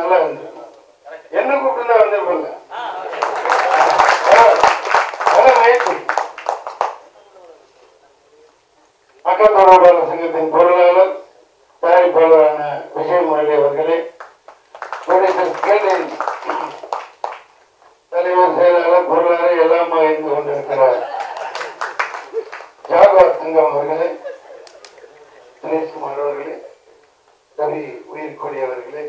நல்லா இருந்திருக்கும் என்ன கூப்பிட்டு தான் வந்திருப்பாங்க மக்கள் தொடர்பாளர் சங்கத்தின் பொருளாளர் தயாரிப்பாளரான விஜய் முரளி அவர்களே தலைவர் செயலாளர் பொருளாளர் எல்லாமா இருந்து கொண்டிருக்கிறார். ஜாகவர் சங்கம் அவர்களே சுரேஷ்குமார் அவர்களே ரவி உயிர்கொடி அவர்களே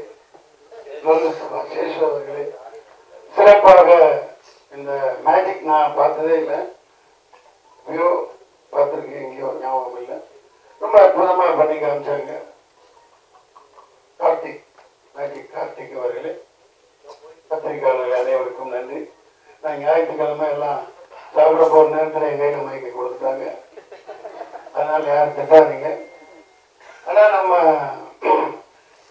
சேஷு அவர்களே சிறப்பாக இந்த மேஜிக் நான் பார்த்ததே இல்லை. ஐயோ பார்த்துருக்கேன் எங்கேயோ ஞாபகம் இல்லை. ரொம்ப அற்புதமாக பண்ணி காமிச்சாங்க. கார்த்திக் மேஜிக் கார்த்திக் அவர்களே பத்திரிகையாளர்கள் அனைவருக்கும் நன்றி. நான் ஞாயிற்றுக்கிழமை எல்லாம் சாப்பிட போகிற நேரத்தில் என் கையில் மைக்கு கொடுத்துட்டாங்க. அதனால யாரும் திட்டாதீங்க. ஆனா நம்ம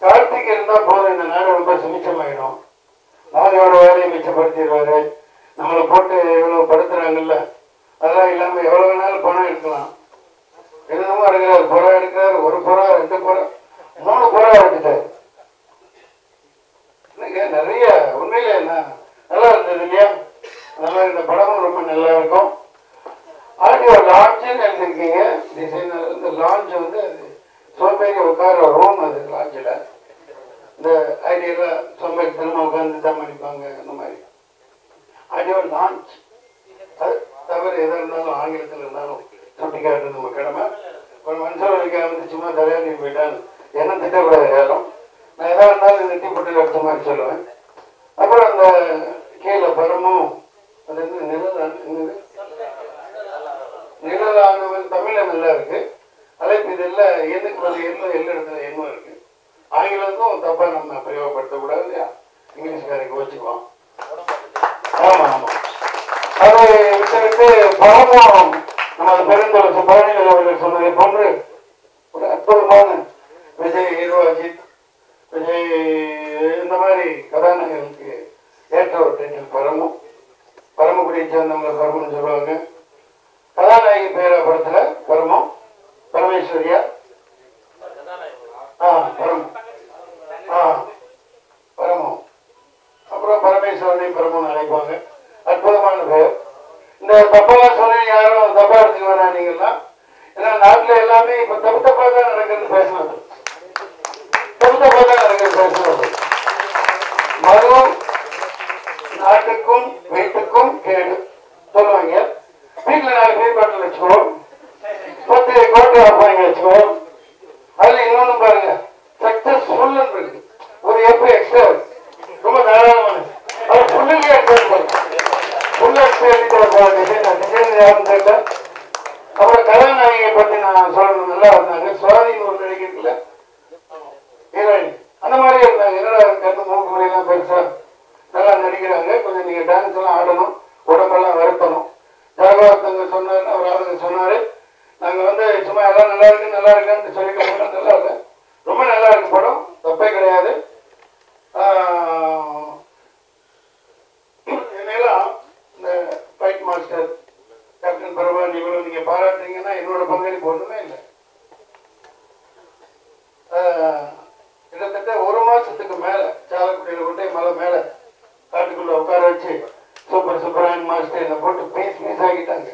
கார்த்திக் இருந்தா போதும் இந்த நாடு ரொம்ப சுமிச்சமாயிடும் மோதியோட வேலையை மிச்சப்படுத்திடுவாரு? நம்மளை போட்டு எவ்வளவு படுத்துறாங்கல்ல? அதெல்லாம் இல்லாம எவ்வளவு வேணாலும் பணம் எடுக்கலாம். என்னமோ எடுக்கிறார் புறா எடுக்கிறார் ஒரு புறா ரெண்டு புறா மூணு புறா எடுத்துட்டாரு. நிறைய உண்மையில என்ன நல்லா இருந்தது இல்லையா? அதனால இந்த படமும் ரொம்ப நல்லா இருக்கும். ஆடியோ லான்ச்சுன்னு எழுதிருக்கீங்க டிசைனர் இந்த லான்ச் வந்து அது சோம்பேறி உட்கார ரூம் அது லான்ச்சில் இந்த ஐடியால சோம்பேறி திரும்ப உட்காந்து தான் அந்த மாதிரி. ஆடியோ லான்ச் தவிர எதாக இருந்தாலும் ஆங்கிலத்தில் இருந்தாலும் சுட்டி காட்டுறது நம்ம கடமை. ஒரு மனுஷன் வரைக்கும் வந்து சும்மா தலையாட்டி போயிட்டான். என்ன திட்டக்கூடாது யாரும் நான் எதாக இருந்தாலும் நெட்டி போட்டு எடுத்த மாதிரி சொல்லுவேன். அப்புறம் அந்த கீழே பரமும் அது வந்து நிழல் நிழலானவன் தமிழ்ல நல்லா இருக்கு. அழைப்பு இதில் எண்ணுக்கு பதில் எல்லா இடத்துல எண்ணும் இருக்கு. ஆங்கிலத்தும் தப்பா நம்ம பிரயோகப்படுத்த கூடாது இல்லையா இங்கிலீஷ்காரங்க வச்சுக்குவோம் ஆமா ஆமா. அதை விட்டுவிட்டு பரமோகம். நமது பெருந்தொழில் பழனிகள் அவர்கள் சொன்னதை போன்று ஒரு அற்புதமான விஜய் ஹீரோஜித் விஜய் இந்த மாதிரி கதாநாயகர்களுக்கு ஏற்ற ஒரு டைட்டில் பரமும் பரமக்குடியை சேர்ந்தவங்களை பரமன்னு சொல்லுவாங்க. கதாநாயகி பேர படத்துல பரமம் பரமேஸ்வரியா? ஆ பரமம் பரமம். அப்புறம் பரமேஸ்வரனை பரமன் அழைப்பாங்க. அற்புதமான பேர். இந்த தப்பெல்லாம் சொன்ன யாரும் தப்பா எடுத்துக்க வேணாம் நீங்கள்லாம்? ஏன்னா நாட்டுல எல்லாமே இப்ப தப்பு தப்பா தான் நடக்கிறது பேசணும் தப்பு தப்பா தான் நடக்கிறது பேசணும் மருவம் நாட்டுக்கும் வீட்டுக்கும் கேடு. சொல்லுவாங்க. வீட்டுல நாலு பேர் பாட்டில் வச்சுக்கோ பத்து கோட்டை வைப்பாங்க வச்சுக்கோ அதுல இன்னொன்னு பாருங்க சக்சஸ்ஃபுல் இருக்கு ஒரு எப்ப எக்ஸ்ட்ரா ரொம்ப தாராளமானது அது ஃபுல்லுக்கே extra full extra design design யாரும் தெரியல அப்புறம் கதாநாயகியை பத்தி நான் சொல்லணும் நல்லா இருந்தாங்க சுவாதின்னு ஒரு நடிகை இருக்குல்ல ஹீரோயின் அந்த மாதிரி இருந்தாங்க என்னடா கண்ணு மூக்கு முடியெல்லாம் பெருசா நல்லா நடிக்கிறாங்க கொஞ்சம் நீங்க டான்ஸ் எல்லாம் ஆடணும் உடம்பெல்லாம் வருத்தணும் ஜாகவர்த்தங்க சொன்னாரு அவர் ஆளுங்க சொன்னாரு நாங்க வந்து சும்மா எல்லாம் நல்லா இருக்கு நல்லா இருக்குன்னு சொல்லிட்டு போனோம் நல்லா இல்லை ரொம்ப நல்லா இருக்கு படம் தப்பே கிடையாது ஆஹ், என்னெல்லாம் இந்த ஃபைட் மாஸ்டர் கேப்டன் பரவான் இவ்வளவு நீங்க பாராட்டுறீங்கன்னா என்னோட பங்களிப்பு ஒண்ணுமே இல்லை ஆஹ், கிட்டத்தட்ட ஒரு மாசத்துக்கு மேல சாலக்குடியில கொண்டு போய் மலை மேல காட்டுக்குள்ள உட்கார வச்சு சூப்பர் சூப்பராயன் மாஸ்டர் இதை போட்டு பீஸ் பீஸ் ஆகிட்டாங்க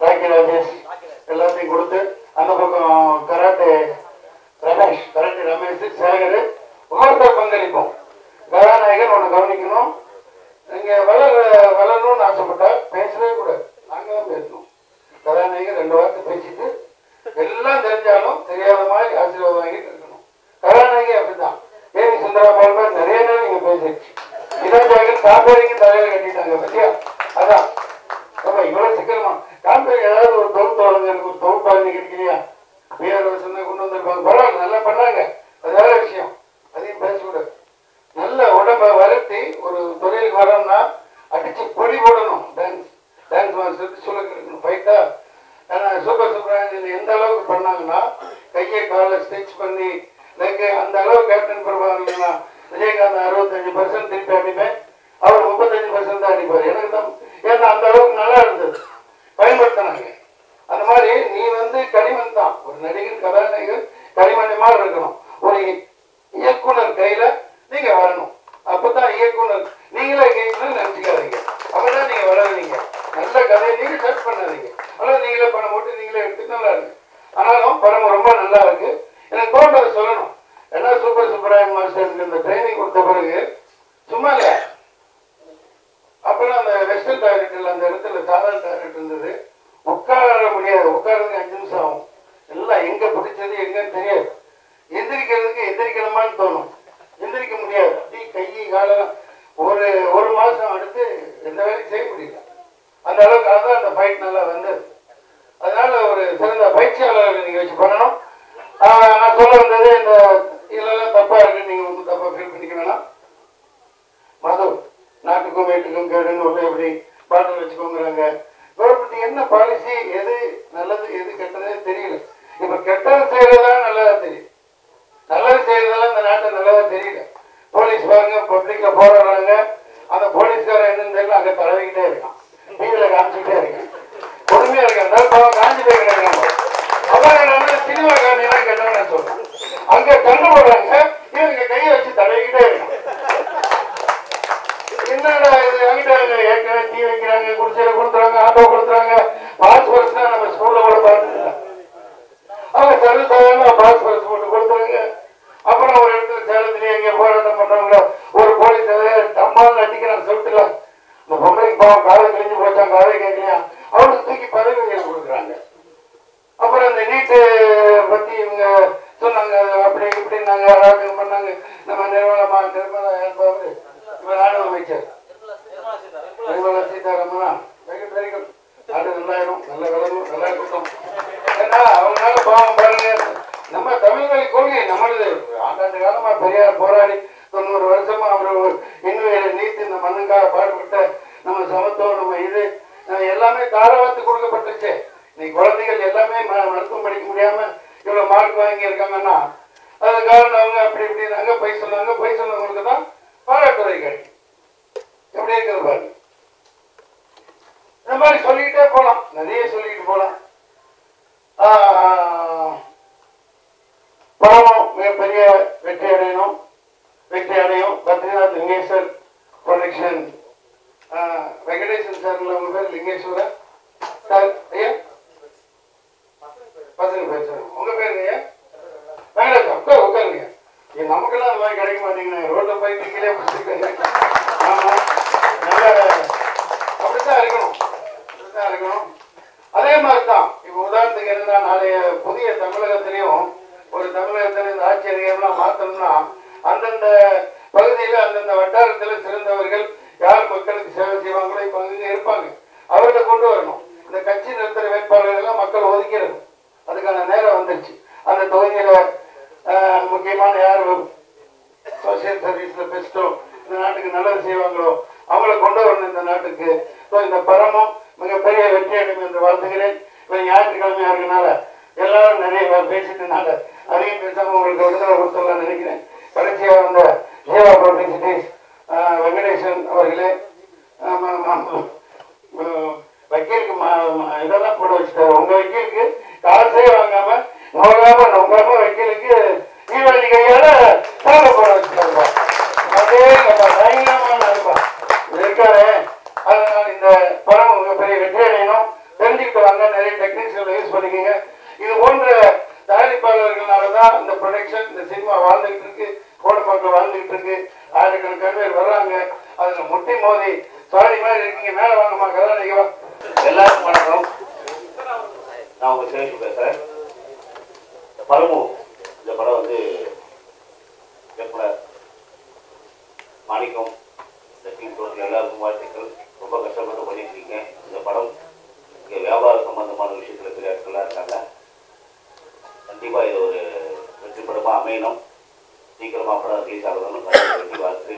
ராக்கி ராஜேஷ் எல்லாத்தையும் கொடுத்து அந்த பக்கம் கராட்டே ரமேஷ் கராட்டே ரமேஷ் சேகர் ஒவ்வொருத்தர் பங்களிப்போம் கதாநாயகன் ஒன்று கவனிக்கணும் நீங்க வளர வளரணும்னு ஆசைப்பட்டா பேசவே கூடாது நாங்க தான் பேசணும். கதாநாயகன் ரெண்டு வார்த்தை பேசிட்டு எல்லாம் தெரிஞ்சாலும் தெரியாத மாதிரி ஆசீர்வாதம் வாங்கிட்டு இருக்கணும். கதாநாயகி அப்படிதான் ஏவி சுந்தரா மாதிரி நிறைய நேரம் நீங்க பேசிடுச்சு இதான் ஜாகர் தலையில கட்டிட்டாங்க பத்தியா? அதான். அப்ப இவ்வளவு சிக்கனமா? காம்பேரி ஏதாவது ஒரு தொகுப்பு வழங்க எனக்கு ஒரு தொகுப்பாக நீங்க இருக்கிறியா பிஆர் சொன்னா கொண்டு வந்திருப்பாங்க. பரவாயில்ல நல்லா பண்ணாங்க. அது வேற விஷயம். அதையும் பேசக்கூடாது. நல்ல உடம்ப வருத்தி ஒரு தொழிலுக்கு வரோம்னா அடிச்சு பொடி போடணும். டான்ஸ் டான்ஸ் மாஸ்டர் சொல்லுங்க இருக்கணும் ஃபைட்டா ஏன்னா சூப்பர் சுப்ரமணியன் எந்த அளவுக்கு பண்ணாங்கன்னா கையை காலை ஸ்டிச் பண்ணி லைக் அந்த அளவு கேப்டன் பிரபாகரன் விஜயகாந்த் அறுபத்தஞ்சு பர்சன்ட் திருப்பி அடிப்பேன். அவர் முப்பத்தஞ்சு பர்சன்ட் தான் அடிப்பார். எனக்கு தான் ஏன்னா அந்த அளவுக்கு நல்லா இருந்தது. பயன்படுத்தினாங்க. அந்த மாதிரி நீ வந்து களிமண் தான். ஒரு நடிகர் கதாநாயகர் களிமணி மாதிரி இருக்கணும். ஒரு இயக்குனர் கையில நீங்க வரணும். அப்பதான் இயக்குனர். நீங்களே கேட்கணும்னு நினைச்சுக்காதீங்க. அப்பதான் நீங்க வளருவீங்க நல்ல கதையை நீங்க சர்ச் பண்ணாதீங்க. ஆனா நீங்களே பணம் போட்டு நீங்களே எடுத்து நல்லா இருக்கு. ஆனாலும் படம் ரொம்ப நல்லா இருக்கு. எனக்கு தோன்றதை சொல்லணும். ஏன்னா சூப்பர் சுப்பராயன் மாஸ்டருக்கு இந்த ட்ரைனிங் கொடுத்த பிறகு சும்மா இல்லையா அப்புறம் அந்த வெஸ்டர்ன் டாய்லெட்ல அந்த இடத்துல சாதாரண டாய்லெட் இருந்தது. உட்கார முடியாது. உட்கார்றதுக்கு அஞ்சு நிமிஷம் ஆகும் எல்லாம் எங்க பிடிச்சது எங்கன்னு தெரியாது எந்திரிக்கிறதுக்கு எந்திரிக்கணுமான்னு தோணும் எந்திரிக்க முடியாது அப்படி ஒரு ஒரு மாசம் அடுத்து எந்த வேலையும் செய்ய முடியல. அந்த அளவுக்கு அதான் அந்த ஃபைட் நல்லா வந்தது. அதனால ஒரு சிறந்த பயிற்சியாளர்களை நீங்க வச்சு பண்ணணும். ஆஹ் நான் சொல்ல வந்தது இந்த இதெல்லாம் தப்பா இருக்கு நீங்க வந்து தப்பா ஃபீல் பண்ணிக்க வேணாம் மது நாட்டுக்கும் வீட்டுக்கும் கேடுன்னு உள்ள எப்படி பாட்டில் வச்சுக்கோங்கிறாங்க. கவர்மெண்ட் என்ன பாலிசி எது நல்லது எது கெட்டதே தெரியல. இப்ப கெட்டது செய்யறதா நல்லதா தெரியும். நல்லது செய்யறதெல்லாம் இந்த நாட்டை நல்லதா தெரியல. போலீஸ் பாருங்க பப்ளிக்ல போராடுறாங்க. அந்த போலீஸ்காரன் என்னன்னு தெரியல அங்க தடவிக்கிட்டே இருக்கான். டிவியில காமிச்சுக்கிட்டே இருக்கான். பொறுமையா இருக்கேன். பாவம் இருக்கிறாங்க போய் கிடக்கிறாங்க அதான் சினிமா காமியெல்லாம் கெட்டவன சொல்றேன். அங்க கண்ணு போடுறாங்க. இவங்க கையை வச்சு தடவிக்கிட்டே இருக்கான். என்னடா இது? வாங்கிட்டாங்க ஏற்கனவே டீ வைக்கிறாங்க குடிசையில கொடுத்துறாங்க ஆட்டோ கொடுத்துறாங்க. பாஸ்போர்ட்ஸ் தான் நம்ம ஸ்கூல்ல கூட பார்த்ததில்ல அவங்க சர்வசாதாரண பாஸ்போர்ட்ஸ் போட்டு கொடுத்துறாங்க. அப்புறம் ஒரு இடத்துல சேலத்துல எங்க போராட்டம் பண்றவங்க ஒரு போலீஸ் டம்மால் அடிக்கிறான் சொல்லிட்டுல. இந்த பொம்பளைக்கு பாவம் காலை கிழிஞ்சு போச்சான் காலை கேட்கலையா? அவனுக்கு தூக்கி பதவி உயர்வு கொடுக்குறாங்க. அப்புறம் இந்த நீட்டு பத்தி இவங்க சொன்னாங்க அப்படி இப்படின்னாங்க ராக்கம் பண்ணாங்க. நம்ம நிர்மலமா நிர்மலா என்பவர் இவர் ராணுவ அமைச்சர். நிர்மலா சீதாராமனா? வெரி வெரி குட் நாடு நல்லாயிரும் நல்ல விளங்கும் நல்லா இருக்கட்டும். ஏன்னா அவங்களால பாவம் பாருங்க நம்ம தமிழ்மொழி கொள்கை நம்மளது. ஆண்டாண்டு காலமா பெரியார் போராடி தொண்ணூறு வருஷமா அவர் இன்னும் நீத்து இந்த மண்ணுக்காக பாடுபட்ட நம்ம சமத்துவம் நம்ம இது எல்லாமே தாராளத்து கொடுக்கப்பட்டுச்சு இன்னைக்கு குழந்தைகள் எல்லாமே மருத்துவம் படிக்க முடியாம இவ்வளவு மார்க் வாங்கி இருக்காங்கன்னா அது காரணம் அவங்க அப்படி இப்படினாங்க போய் சொன்னாங்க போய் சொன்னவங்களுக்கு தான் பாராட்டுரை எப்படி இருக்கிறது பாரு. இந்த மாதிரி சொல்லிக்கிட்டே போலாம். நிறைய சொல்லிக்கிட்டு போலாம். ஆஹ் மிகப்பெரிய வெற்றி அடையணும். வெற்றி அடையும். பத்ரிநாத் லிங்கேஸ்வர் ப்ரொடக்ஷன் வெங்கடேசன் சார் உங்க பேர் லிங்கேஸ்வரன் சார் ஐயா? பசங்க பேர் சார் உங்க பேருங்க ஐயா? வெங்கடேசன். உட்கார் உட்காருங்க. இது நமக்கெல்லாம் அது மாதிரி கிடைக்க மாட்டேங்குது. ரோட்ல போய் நீங்களே பிடிச்சிருக்கீங்க ஆமா. நல்ல அப்படித்தான் இருக்கணும். அப்படித்தான் இருக்கணும். அதே மாதிரி தான் இப்போ உதாரணத்துக்கு என்னன்னா நாளைய புதிய தமிழகத்திலையும் ஒரு தமிழகத்தில் ஆச்சரியம்லாம் ஆட்சி அந்தந்த பகுதியில் அந்தந்த வட்டாரத்தில் சிறந்தவர்கள் யார் மக்களுக்கு சேவை செய்வாங்களோ இப்போ இருப்பாங்க. அவர்களை கொண்டு வரணும். இந்த கட்சி நிறுத்த அமையணும். சீக்கிரமா படம் ரிலீஸ் ஆகணும்னு வெற்றி வாழ்த்து.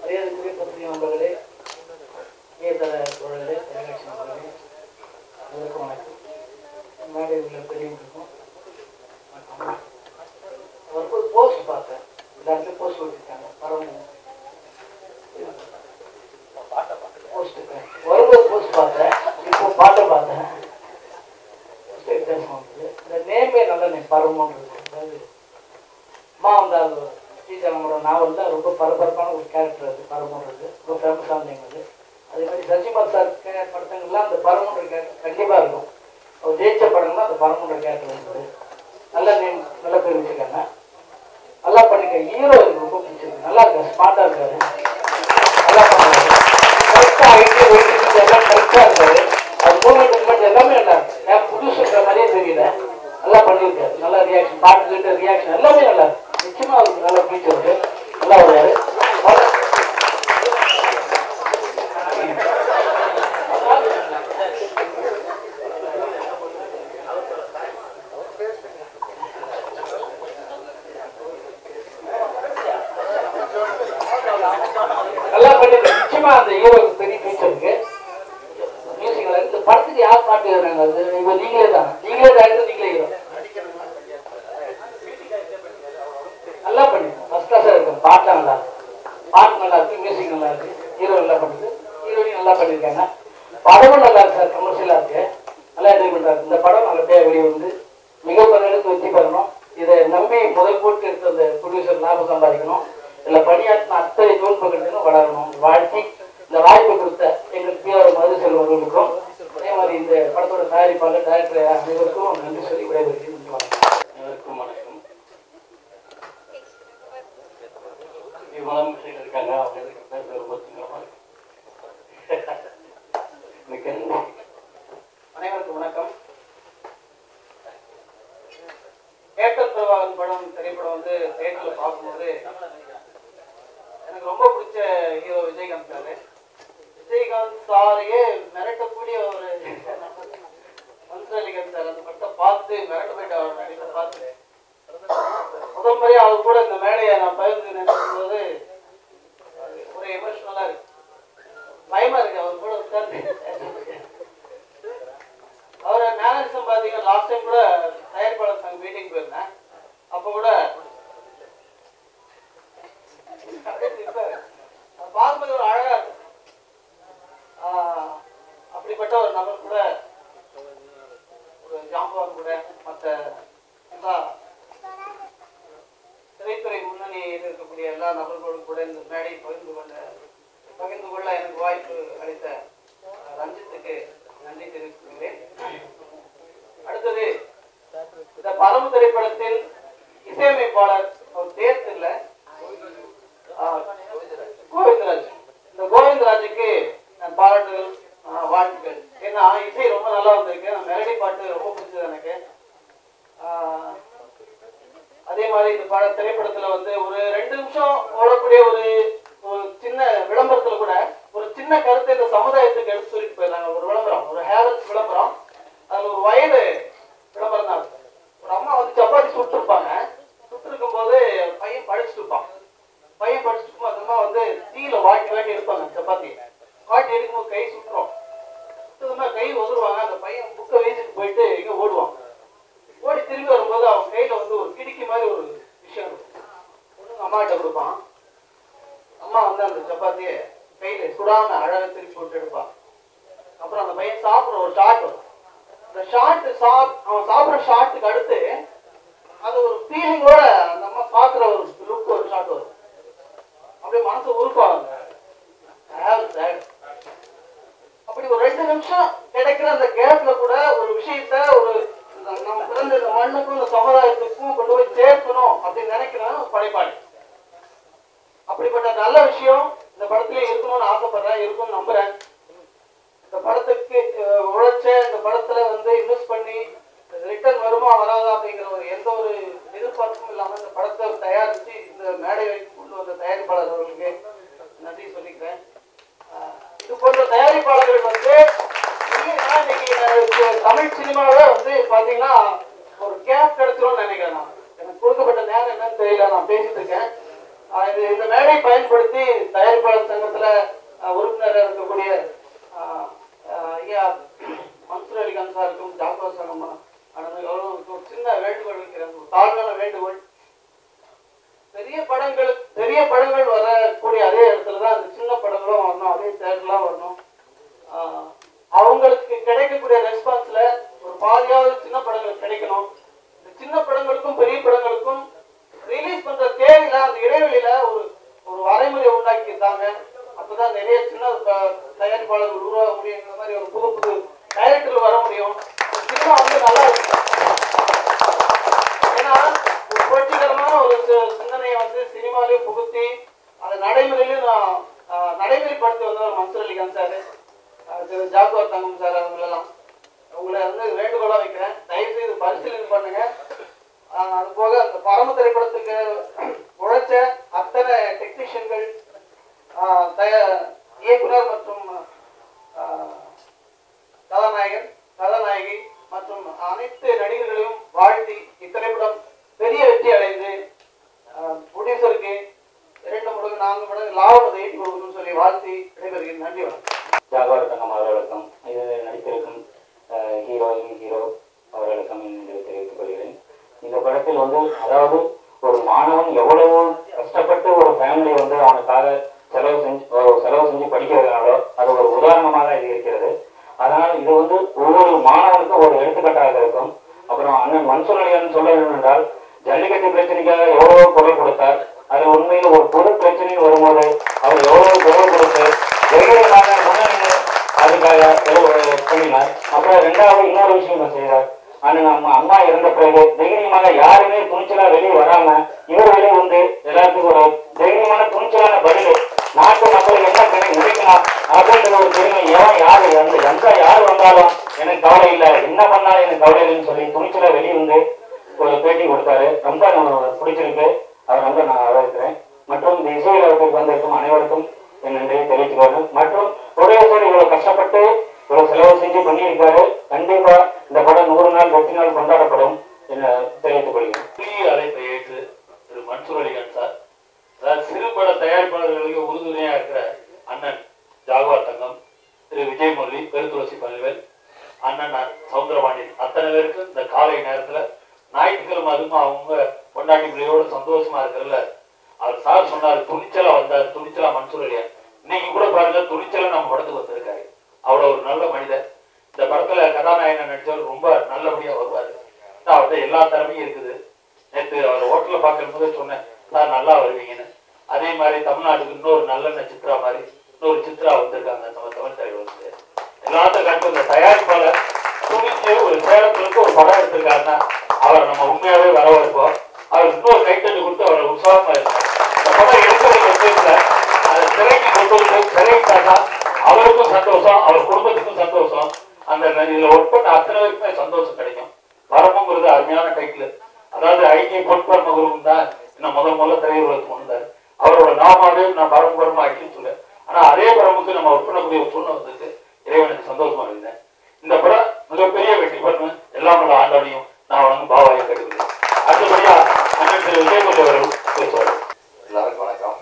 மரியாதைக்குரிய பத்திரிகை நண்பர்களே இணையதள தோழர்களே தொலைக்காட்சி நண்பர்களே அனைவருக்கும் வணக்கம். மேடை உள்ள பெரியவங்களுக்கும் வணக்கம். ஒரு போஸ்ட் பார்த்தேன். இந்த இடத்துல போஸ்ட் கொடுத்துருக்காங்க. படம் போஸ்ட் வரும்போது போஸ்ட் பார்த்தேன். இப்போ பாட்டை பார்த்தேன். வித்தியாசமா இந்த நேமே நல்ல பருவம்ன்றது அதாவது அம்மா வந்து நாவல் தான் ரொம்ப பரபரப்பான ஒரு கேரக்டர் அது பரமன்றது ரொம்ப ஃபேமஸான நேம் அது. அதே மாதிரி சசிமால் சார் படத்தங்கள்லாம் அந்த பரமன்ற கேரக்டர் கண்டிப்பாக இருக்கும். அவர் ஜெயிச்ச படங்கள்லாம் அந்த பரமன்ற கேரக்டர் இருந்தது நல்ல நேம் நல்ல பேர் வச்சுருக்காங்க. நல்லா பண்ணிக்க ஹீரோ எனக்கு ரொம்ப பிடிச்சிருக்கு. நல்லா இருக்காரு ஸ்மார்ட்டாக இருக்காரு. நல்லா பண்ணுறாரு கரெக்டாக ஐடியா வெயிட்டிங் எல்லாம் கரெக்டாக இருக்காரு அது மூமெண்ட் மூமெண்ட் எல்லாமே நல்லா இருக்கு. ஏன் புதுசுன்ற மாதிரியே தெரியல. நல்லா பண்ணியிருக்காரு. நல்லா ரியாக்ஷன் பாட்டு ரியாக்ஷன் எல்லாமே நல்லா இருக்கு. நிச்சயமா அவருக்கு நல்ல ஃபீச்சர் இருக்கு நல்லா வருவாரு நல்லா பண்ணிருக்காரு நிச்சயமா அந்த ஹீரோக்கு பெரிய ஃபீச்சர் இருக்கு. மியூசிக்ல இந்த படத்துக்கு யார் பாட்டு எழுதுறாங்க அது இவ நீங்களே தான். நீங்களே டேரக்டர் நீங்களே ஹீரோ நல்லா பண்ணிருக்கோம் ஃபர்ஸ்ட் கிளாஸா இருக்கு பாட்டுலாம் நல்லா இருக்கு பாட்டு நல்லா இருக்கு மியூசிக் நல்லா இருக்கு ஹீரோ நல்லா பண்ணுது ஹீரோயின் நல்லா பண்ணியிருக்காங்க. படமும் நல்லா இருக்கு சார் கமர்ஷியலாக இருக்கு. நல்லா என்ஜாய் பண்ணுறாரு இந்த படம் நல்லபடியாக வெளியே வந்து கொடுப்பான். அம்மா வந்து அந்த சப்பாத்தியை கையில சுடாம அழகா திருப்பி போட்டு எடுப்பான். அப்புறம் அந்த பையன் சாப்பிடுற ஒரு ஷாட் வரும் அந்த ஷாட் சாப் அவன் சாப்பிட்ற ஷாட்டுக்கு அடுத்து அது ஒரு ஃபீலிங்கோட அந்த அம்மா பாக்குற ஒரு லுக் ஒரு ஷாட் வரும். அப்படியே மனசு உருப்பாங்க அப்படி ஒரு ரெண்டு நிமிஷம் கிடைக்கிற அந்த கேப்ல கூட ஒரு விஷயத்த ஒரு நம்ம பிறந்த இந்த மண்ணுக்கும் இந்த சமுதாயத்துக்கும் கொண்டு போய் சேர்க்கணும் அப்படின்னு நினைக்கிறேன் படைப்பாளி. அப்படிப்பட்ட நல்ல விஷயம் இந்த படத்துல இருக்கணும்னு ஆசைப்படுறேன் இருக்கும்னு நம்புறேன். இந்த படத்துக்கு உழைச்ச இந்த படத்துல வந்து இன்வெஸ்ட் பண்ணி ரிட்டர்ன் வருமா வராதா அப்படிங்கிற ஒரு எந்த ஒரு எதிர்பார்ப்பும் இல்லாம இந்த படத்தை தயாரிச்சு இந்த மேடை வரைக்கும் கொண்டு வந்த தயாரிப்பாளர் அவர்களுக்கு நன்றி சொல்லிக்கிறேன். இது போன்ற தயாரிப்பாளர்கள் வந்து இன்னைக்கு தமிழ் சினிமாவே வந்து பாத்தீங்கன்னா ஒரு கேப் கிடைச்சிரும்னு நினைக்கிறேன் நான். எனக்கு கொடுக்கப்பட்ட நேரம் என்னன்னு தெரியல நான் பேசிட்டு இருக்கேன். இந்த மேடை பயன்படுத்தி தயாரிப்பாளர் சங்கத்துல உறுப்பினராக இருக்கக்கூடிய ஐயா மன்சூர் அலிகான் சாருக்கும் ஜாஃபர் சங்கம் ஒரு சின்ன வேண்டுகோள் இருக்கிறேன் ஒரு தாழ்வான வேண்டுகோள். பெரிய படங்கள் பெரிய படங்கள் வரக்கூடிய அதே இடத்துல தான் அந்த சின்ன படங்களும் வரணும் அதே தேட்டர்லாம் வரணும். ஆஹ் அவங்களுக்கு கிடைக்கக்கூடிய ரெஸ்பான்ஸ்ல ஒரு பாதியாவது சின்ன படங்கள் கிடைக்கணும். இந்த சின்ன படங்களுக்கும் பெரிய படங்களுக்கும் ரிலீஸ் அந்த இடைவெளியில ஒரு ஒரு வரைமுறை உண்டாக்கி இருந்தாங்க அப்பதான் நிறைய சின்ன தயாரிப்பாளர்கள் உருவாக முடியும் இந்த மாதிரி ஒரு புது புது டைரக்டர் வர முடியும். சினிமா வந்து நல்லா இருக்கு. ஏன்னா ஒரு புரட்சிகரமான ஒரு சிந்தனையை வந்து சினிமாலையும் புகுத்தி அதை நடைமுறையிலும் நான் நடைமுறைப்படுத்தி வந்தவர் Mansoor Ali Khan sir. Thiru Jaguar Thangam sir அவங்களெல்லாம். உங்களை வந்து வேண்டுகோளாக வைக்கிறேன். தயவு செய்து பரிசீலனை பண்ணுங்க. அது போக அந்த பரம திரைப்படத்துக்கு உழைச்ச அத்தனை டெக்னீஷியன்கள் இயக்குனர் மற்றும் ஆஹ், கதாநாயகன் கதாநாயகி மற்றும் அனைத்து நடிகர்களையும் வாழ்த்தி இத்திரைப்படம் பெரிய வெற்றி அடைந்து ப்ரொடியூசருக்கு இரண்டு மடங்கு நான்கு மடங்கு லாபம் ஈட்டி கொடுக்கணும்னு சொல்லி வாழ்த்தி விடைபெறுகிறேன். நன்றி வணக்கம். ஜாகவார் தங்கம் அவர்களுக்கும் இது நடித்திருக்கும் ஹீரோயின் ஹீரோ அவர்களுக்கும் என்று இந்த படத்தில் வந்து அதாவது ஒரு மாணவன் எவ்வளவு கஷ்டப்பட்டு ஒரு ஃபேமிலி வந்து அவனுக்காக செலவு செஞ்சு செலவு செஞ்சு படிக்கிறதுனாலோ அது ஒரு உதாரணமாக இது இருக்கிறது. அதனால் இது வந்து ஒவ்வொரு மாணவனுக்கும் ஒரு எடுத்துக்காட்டாக இருக்கும். அப்புறம் அண்ணன் மன்சூர் அலியான் சொல்ல வேண்டும் என்றால் ஜல்லிக்கட்டு பிரச்சனைக்காக எவ்வளவு குரல் கொடுத்தார். அது உண்மையில் ஒரு பொது பிரச்சனை வரும்போது அவர் எவ்வளவு குரல் கொடுத்து தைரியமாக முன்னணி அதுக்காக பண்ணினார் அப்புறம் ரெண்டாவது இன்னொரு விஷயம் செய்கிறார். அண்ணன் அம்மா இருந்த இறந்த பிறகு தைரியமாக யாருமே துணிச்சலா வெளியே வராம இவர் வெளியே வந்து எல்லாத்துக்கும் ஒரு தைரியமான துணிச்சலான பதில். நாட்டு மக்கள் என்ன பண்ணி நினைக்கலாம் அப்படின்ற ஒரு பெருமை எவன் யாரு எந்த எந்த யார் வந்தாலும் எனக்கு கவலை இல்லை. என்ன பண்ணாலும் எனக்கு கவலை இல்லைன்னு சொல்லி துணிச்சலா வெளியே வந்து ஒரு பேட்டி கொடுத்தாரு. ரொம்ப பிடிச்சிருக்கு. அவர் ரொம்ப நான் வரவேற்கிறேன். மற்றும் இந்த இசையிலவர்களுக்கு வந்திருக்கும் அனைவருக்கும் என் நன்றியை தெரிவித்துக் கொள்ளும் மற்றும் ப்ரொடியூசர் இவ்வளவு கஷ்டப்பட்டு இவ்வளவு செலவு செஞ்சு பண்ணியிருக்காரு கண்டிப்பா இந்த படம் நூறு நாள் வெற்றி நாள் கொண்டாடப்படும் என தெரிவித்துக் கொள்கிறேன் அழைப்பை ஏற்று திரு மன்சூர் அலிகான் சார் அதாவது சிறுபட தயாரிப்பாளர்களுக்கு உறுதுணையா இருக்கிற அண்ணன் ஜாகுவார் தங்கம் திரு விஜய் முரளி பெருத்துளசி பல்வேல் அண்ணன் சவுந்தரபாண்டியன். அத்தனை பேருக்கு இந்த காலை நேரத்துல ஞாயிற்றுக்கிழமை அதுவும் அவங்க பொண்டாட்டி பிள்ளையோட சந்தோஷமா இருக்கிறல்ல அவர் சார் சொன்னாரு துணிச்சலா வந்தார் துணிச்சலா மன்சூர் அலியான் இன்னைக்கு கூட பாருங்க துணிச்சலா நம்ம படத்துக்கு வந்திருக்காரு. அவ்வளோ ஒரு நல்ல மனிதர். இந்த படத்துல கதாநாயகன் நடிச்சவர் ரொம்ப நல்லபடியா வருவாரு. அவர்கிட்ட எல்லா திறமையும் இருக்குது. நேற்று அவர் ஹோட்டலில் பார்க்கும் போதே சொன்னேன் சார் நல்லா வருவீங்கன்னு. அதே மாதிரி தமிழ்நாட்டுக்கு இன்னொரு நல்ல சித்ரா மாதிரி இன்னொரு சித்ரா வந்திருக்காங்க நம்ம தமிழ் தலைவருக்கு எல்லாத்தையும் காட்டும் இந்த தயாரிப்பாளர் துணிஞ்சு ஒரு சேலத்துக்கு ஒரு படம் எடுத்திருக்காருன்னா அவரை நம்ம உண்மையாவே வரவேற்போம். அவர் இன்னொரு கைத்தட்டு கொடுத்து அவரை உற்சாகமா இருந்தார். இந்த படம் எடுக்கிறது அதை திரைக்கு கொண்டு வந்து திரையிட்டாதான் அவருக்கும் சந்தோஷம் அவர் குடும்பத்துக்கும் சந்தோஷம். அந்த இதுல ஒர்க் பண்ண அத்தனை பேருக்குமே சந்தோஷம் கிடைக்கும். வரமுங்கிறது அருமையான டைட்டில் அதாவது ஐடி பொற்பர்ம குருவும் தான் இன்னும் முதல் முதல்ல திரையுலகத்துக்கு வந்தார் அவரோட நாமாவே நான் பரம் பரமா ஐடின்னு சொல்லுவேன் ஆனா அதே பரமுக்கு நம்ம ஒர்க் பண்ணக்கூடிய ஒரு சூழ்நிலை வந்திருக்கு. இறைவனுக்கு சந்தோஷமா இருந்தேன் இந்த படம் மிகப்பெரிய வெற்றி பண்ணு எல்லாம் உள்ள ஆண்டாளையும் நான் வணங்கும் பாவாயை கேட்டுக்கிறேன் அடுத்தபடியா அண்ணன் அவர்கள் பேசுவார். எல்லாருக்கும் வணக்கம்.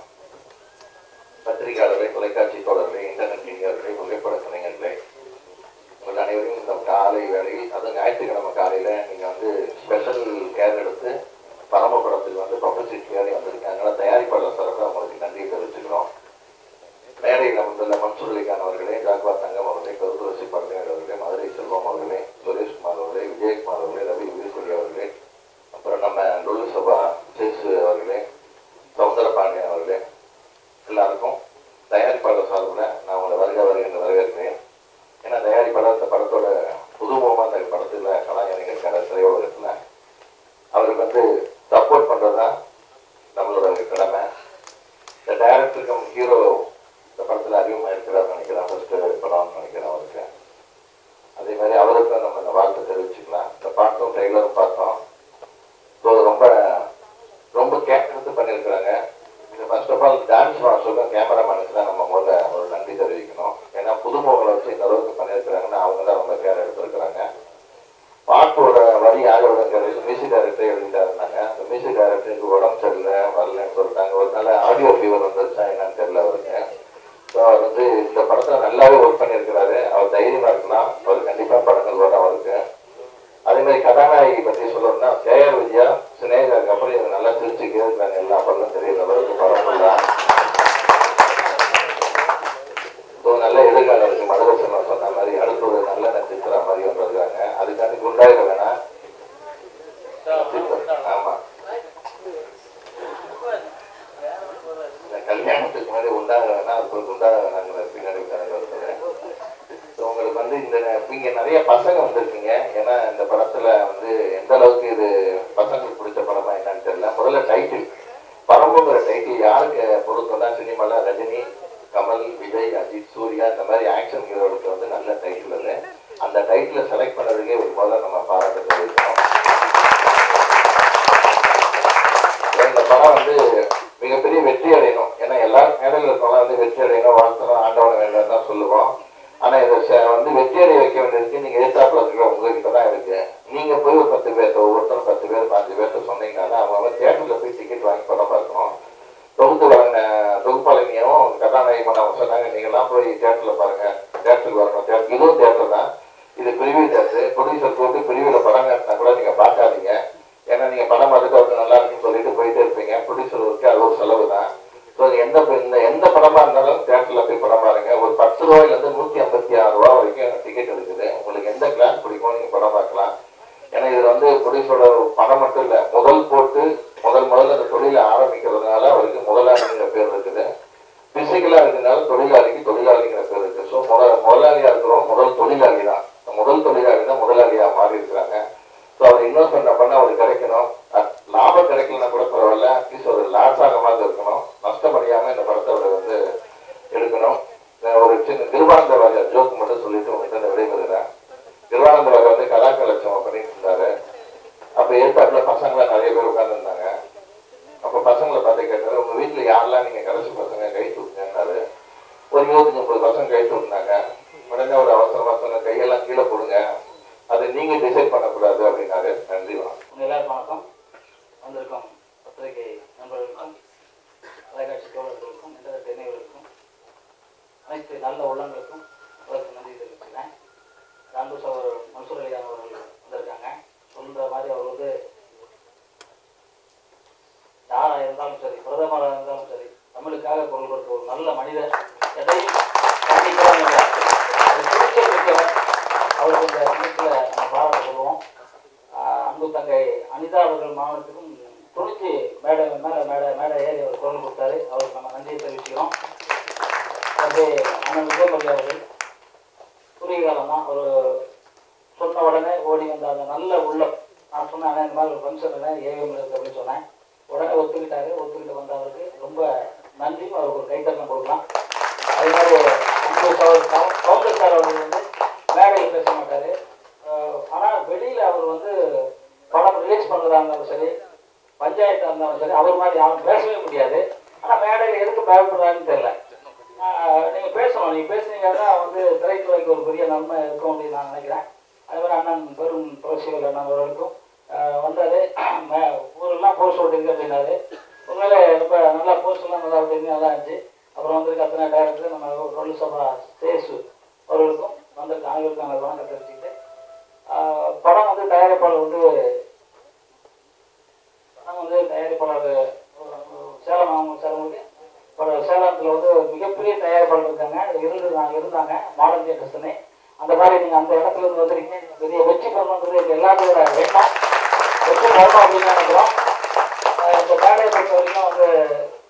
பத்திரிகையாளர்களே தொலைக்காட்சி தொடர்களே இன்டர்நெட் மீடியார்களே புகைப்பட கலைஞர்களே உங்கள் அனைவரையும் இந்த காலை வேளையில் அதாவது ஞாயிற்றுக்கிழமை காலையில் நீங்கள் வந்து ஸ்பெஷல் கேர் எடுத்து பரமபுரத்துக்கு வந்து பப்ளிசிட்டி வேலை வந்திருக்காங்க அதனால் தயாரிப்பாளர் சார்பாக அவங்களுக்கு நன்றி தெரிவிச்சுக்கிறோம். மேடையில் வந்துள்ள மன்சூர்லிகான் அவர்களே ஜாக்வா தங்கம் அவர்களே கருதுரசி பரமேடு அவர்களே மதுரை செல்வம் அவர்களே சுரேஷ்குமார் அவர்களே விஜயகுமார் அவர்களே ரவி வீரகுடி அவர்களே அப்புறம் நம்ம லுலு சபா சேசு அவர்களே சௌந்தரபாண்டியன் அவர்களே எல்லாருக்கும் தயாரிப்பாளர் சார்பில் நான் உங்களை வருக வருகின்ற வரவேற்கிறேன். ஏன்னா தயாரிப்பாளர் இந்த படத்தோட புதுமுகமாக அந்த படத்தில் கலாஞர்கள் திரையுலகத்தில் அவருக்கு வந்து இன்னைக்கு யாருக்கு பொருத்தம்னா சினிமால ரஜினி கமல் விஜய் அஜித் சூர்யா இந்த மாதிரி ஆக்ஷன் ஹீரோவுக்கு வந்து நல்ல டைட்டில் அது. அந்த டைட்டில் செலக்ட் பண்ணதுக்கே ஒரு முதல்ல நம்ம பாராட்டு தெரிவிக்கிறோம். இந்த படம் வந்து மிகப்பெரிய வெற்றி அடையணும். ஏன்னா எல்லா மேடையில் இருக்கவங்க வந்து வெற்றி அடையணும் வாழ்த்தணும் ஆண்டவனை வேண்டாம் தான் சொல்லுவோம். ஆனா இதை வந்து வெற்றி அடைய வைக்க வேண்டியதுக்கு நீங்க எதிர்த்தாப்புல இருக்கிற உங்ககிட்ட தான் இருக்கு. நீங்க போய் ஒரு பத்து பேர்த்த ஒவ்வொருத்தரும் பத்து பேர் பாஞ்சு பேர்த்த சொன்னீங்கன்னா அவங்க தேட்டர்ல போய் டிக்கெட் வாங்கி படம் பார்க்கணும். தொகுத்து வழங்கின தொகுப்பாளினியும் கதாநாயகமான அவங்க சொன்னாங்க நீங்களாம் போய் தேட்டரில் பாருங்கள் தேட்டருக்கு வரணும். தேட்டர் இதுவும் தேட்டர் தான். இது பிரிவியூ தேட்டர் ப்ரொடியூசர் போட்டு பிரிவியூவில் படம் காட்டினா கூட நீங்கள் பார்க்காதீங்க. ஏன்னா நீங்கள் படம் பார்த்துட்டு அவருக்கு நல்லா இருக்குன்னு சொல்லிட்டு போயிட்டே இருப்பீங்க. ப்ரொடியூசர் ஒர்க்கு அது ஒரு செலவு தான். ஸோ எந்த இந்த எந்த படமாக இருந்தாலும் தேட்டரில் போய் படம் பாருங்க. ஒரு பத்து ரூபாயிலேருந்து நூற்றி ஐம்பத்தி ஆறு ரூபா வரைக்கும் டிக்கெட் இருக்குது. உங்களுக்கு எந்த கிளாஸ் பிடிக்கும் நீங்கள் படம் பார்க்கலாம். ஏன்னா இது வந்து ப்ரொடியூசரோட பணம் மட்டும் இல்ல முதல் போட்டு முதல் முதல்ல அந்த தொழிலை ஆரம்பிக்கிறதுனால அவருக்கு முதலாளிங்கிற பேர் இருக்குது. பிசிக்கலா இருக்கிறதுனால தொழிலாளிக்கு தொழிலாளிங்கிற பேர் இருக்கு. ஸோ முத முதலாளியா இருக்கிறோம் முதல் தொழிலாளி தான் முதல் தொழிலாளி தான் முதலாளியா மாறி இருக்கிறாங்க. ஸோ அவர் இன்வெஸ்ட்மெண்ட் பண்ண அவருக்கு கிடைக்கணும். லாபம் கிடைக்கலன்னா கூட பரவாயில்ல. அட்லீஸ்ட் ஒரு லாஸ் ஆகாம இருக்கணும். நஷ்டமடையாம இந்த படத்தை அவர் வந்து எடுக்கணும். ஒரு சின்ன திருவானந்த வாரியர் ஜோக் மட்டும் சொல்லிட்டு உங்ககிட்ட நான் விடைபெறுகிறேன் திருவானந்த வாரியர் வந்து கலாக்க லட்சம் பண்ணிட்டு இருந்தாரு அப்ப ஏற்பாட்டுல பசங்களாம் நிறைய பேர் உட்கார்ந்துருந்தாங்க அப்ப பசங்களை பார்த்து கேட்டாரு உங்க வீட்டுல யாரெல்லாம் நீங்க கடைசி பசங்க கை தூக்குங்கன்னாரு ஒரு இருபத்தஞ்சு முப்பது பசங்க கை தூக்குனாங்க உடனே ஒரு அவசரமா சொன்ன கையெல்லாம் கீழே போடுங்க அதை நீங்க டிசைட் பண்ணக்கூடாது அப்படின்னாரு நன்றி வணக்கம் உங்க எல்லாருக்கும் வணக்கம் வந்திருக்கும் பத்திரிகை நண்பர்களுக்கும் தொலைக்காட்சி தோழர்களுக்கும் இன்டர்நெட் இணையர்களுக்கும் அனைத்து நல்ல உள்ளங்களுக்கும் அவருக்கு நன்றி தெரிவிச்சுக்கிறேன் அன்பு சகோதரர் மன்சூர் அலிகான் அவர்கள் வந்திருக்காங்க சொல்ற மாதிரி அவர் வந்து யாரா இருந்தாலும் சரி பிரதமராக இருந்தாலும் சரி தமிழுக்காக குரல் கொடுத்த ஒரு நல்ல மனிதர் எதையும் கண்டிக்கலாம் இல்லை ஒரு துணிச்சல் மிக்கவர் அவருக்கு இந்த சமயத்தில் நம்ம பாராட்ட சொல்லுவோம் ஆஹ் அன்பு தங்கை அனிதா அவர்கள் மாவட்டத்துக்கும் துணிச்சு மேடை மேலே மேடை மேடை ஏறி அவர் குரல் கொடுத்தாரு அவருக்கு நம்ம நன்றியை தெரிவிச்சுக்கிறோம் வந்து அண்ணன் விஜயமல்லி அவர்கள் குறுகிய காலம் தான் ஒரு சொன்ன உடனே ஓடி வந்த அந்த நல்ல உள்ளம் நான் சொன்னேன் அண்ணா, இந்த மாதிரி ஒரு ஃபங்க்ஷன் ஏவிஎம் இருக்கு அப்படின்னு சொன்னேன் உடனே ஒத்துக்கிட்டாரு ஒத்துக்கிட்டு வந்த அவருக்கு ரொம்ப நன்றி அவருக்கு ஒரு கைத்தட்டம் கொடுக்கலாம் அதே மாதிரி அன்பு சகோதரர் கவு- கவுண்டர் சார் அவர்கள் வந்து மேடையில் பேச மாட்டாரு அஹ் ஆனா வெளியில அவர் வந்து படம் ரிலீஸ் பண்றதா இருந்தாலும் சரி பஞ்சாயத்து இருந்தாலும் சரி அவர் மாதிரி யாரும் பேசவே முடியாது. ஆனால் மேடையில் எதுக்கு பயப்படுறாருன்னு தெரியல. நீங்கள் பேசணும். நீங்கள் பேசுனீங்கன்னா வந்து திரைத்துறைக்கு ஒரு பெரிய நன்மை இருக்கும் அப்படின்னு நான் நினைக்கிறேன். அதே மாதிரி அண்ணன் பெரும் புரட்சிகள் அண்ணன் அவர்களுக்கும் ஆஹ் மே- ஊரெல்லாம் போஸ்ட் ஓட்டிருக்கு அப்படின்னாரு உண்மையிலே ரொம்ப நல்லா போஸ்ட்லாம் நல்லா ஓட்டிருக்கு நல்லா இருந்துச்சு. அப்புறம் வந்திருக்க அத்தனை டேரக்டர் நம்ம ரொல்லு சபா சேசு அவர்களுக்கும் வந்திருக்காங்க அனைவருக்கும் அந்த வணக்கம் தெரிவிச்சுக்கிட்டு படம் வந்து தயாரிப்பாளர் வந்து வந்து தயாரிப்பாளர் சேலம் அவங்க சேலமுக்கு இப்போ சேலத்தில் வந்து மிகப்பெரிய தயாரிப்பாளர் இருக்காங்க. இருந்து இருந்தாங்க. மாடல் தியேட்டர்ஸ்னு அந்த மாதிரி நீங்கள் அந்த இடத்துல இருந்து வந்திருக்கீங்க. பெரிய வெற்றி பெறணுங்கிறது எங்கள் எல்லாத்தோட வெற்றி பெறணும் அப்படின்னு நினைக்கிறோம். இந்த மேடையை பொறுத்த வரைக்கும் வந்து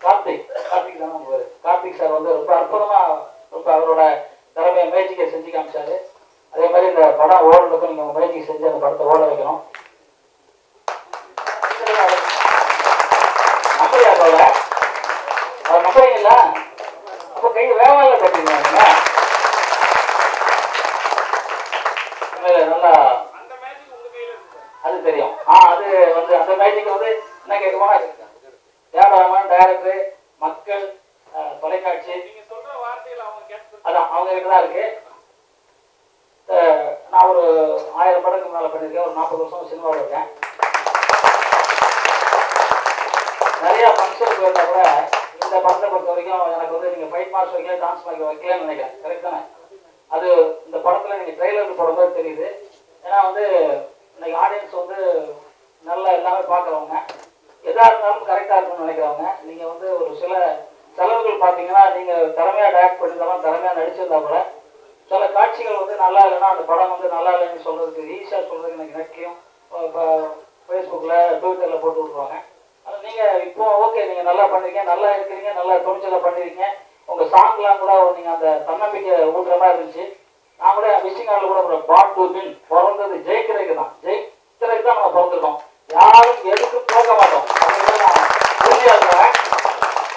கார்த்திக் கார்த்திக் தானே உங்கள் கார்த்திக் சார் வந்து ரொம்ப அற்புதமாக ரொம்ப அவரோட திறமையை மேஜிக்கை செஞ்சு காமிச்சாரு. அதே மாதிரி இந்த படம் ஓடுறதுக்கும் நீங்கள் முயற்சி செஞ்சு அந்த படத்தை ஓட வைக்கணும் நம்புறியா போல அவர் நம்புறீங்களா அப்ப கை வேவால நல்லா அது தெரியும் ஆ அது வந்து அந்த மேஜிக் வந்து என்ன கேட்குமா தேவராமன் டைரக்டர் மக்கள் தொலைக்காட்சி அதான் அவங்க கிட்ட தான் இருக்கு நான் ஒரு ஆயிரம் படத்துக்கு மேல பண்ணியிருக்கேன் ஒரு நாற்பது வருஷம் சினிமாவில் இருக்கேன் நிறைய ஃபங்க்ஷனுக்கு வந்தா கூட இந்த படத்தை பொறுத்த வரைக்கும் எனக்கு வந்து நீங்க ஃபைட் மாஸ்டர் வைக்கல டான்ஸ் மாஸ்டர் வைக்கலன்னு நினைக்கிறேன். கரெக்ட் தானே? அது இந்த படத்துல நீங்க ட்ரெய்லர் போடும்போது தெரியுது. ஏன்னா வந்து இன்னைக்கு ஆடியன்ஸ் வந்து நல்லா எல்லாமே பார்க்குறவங்க. எதா இருந்தாலும் கரெக்டாக இருக்கும்னு நினைக்கிறவங்க. நீங்கள் வந்து ஒரு சில செலவுகள் பார்த்தீங்கன்னா நீங்கள் திறமையாக டைரக்ட் பண்ணியிருந்தாலும் திறமையாக நடிச்சிருந்தா கூட. சில காட்சிகள் வந்து நல்லா இல்லைன்னா அந்த படம் வந்து நல்லா இல்லைன்னு சொல்றதுக்கு ஈஸியாக சொல்றதுக்கு எனக்கு நெட்லையும் இப்போ ஃபேஸ்புக்கில் ட்விட்டரில் போட்டு விட்ருவாங்க ஆனால் நீங்கள் இப்போ ஓகே நீங்கள் நல்லா பண்ணுறீங்க நல்லா இருக்கிறீங்க நல்லா துணிச்சலாக பண்ணிருக்கீங்க. உங்கள் சாங்லாம் கூட நீங்கள் அந்த தன்னம்பிக்கை ஊட்டுற மாதிரி இருந்துச்சு. நான் கூட விசிங் கார்டில் கூட ஒரு பாட் டு வின் பிறந்தது ஜெயிக்கிறதுக்கு தான். ஜெயிக்கிறதுக்கு தான் நம்ம பிறந்திருக்கோம். யாரும் எதுக்கு போக மாட்டோம். நான் உறுதியாக இருக்கிறேன்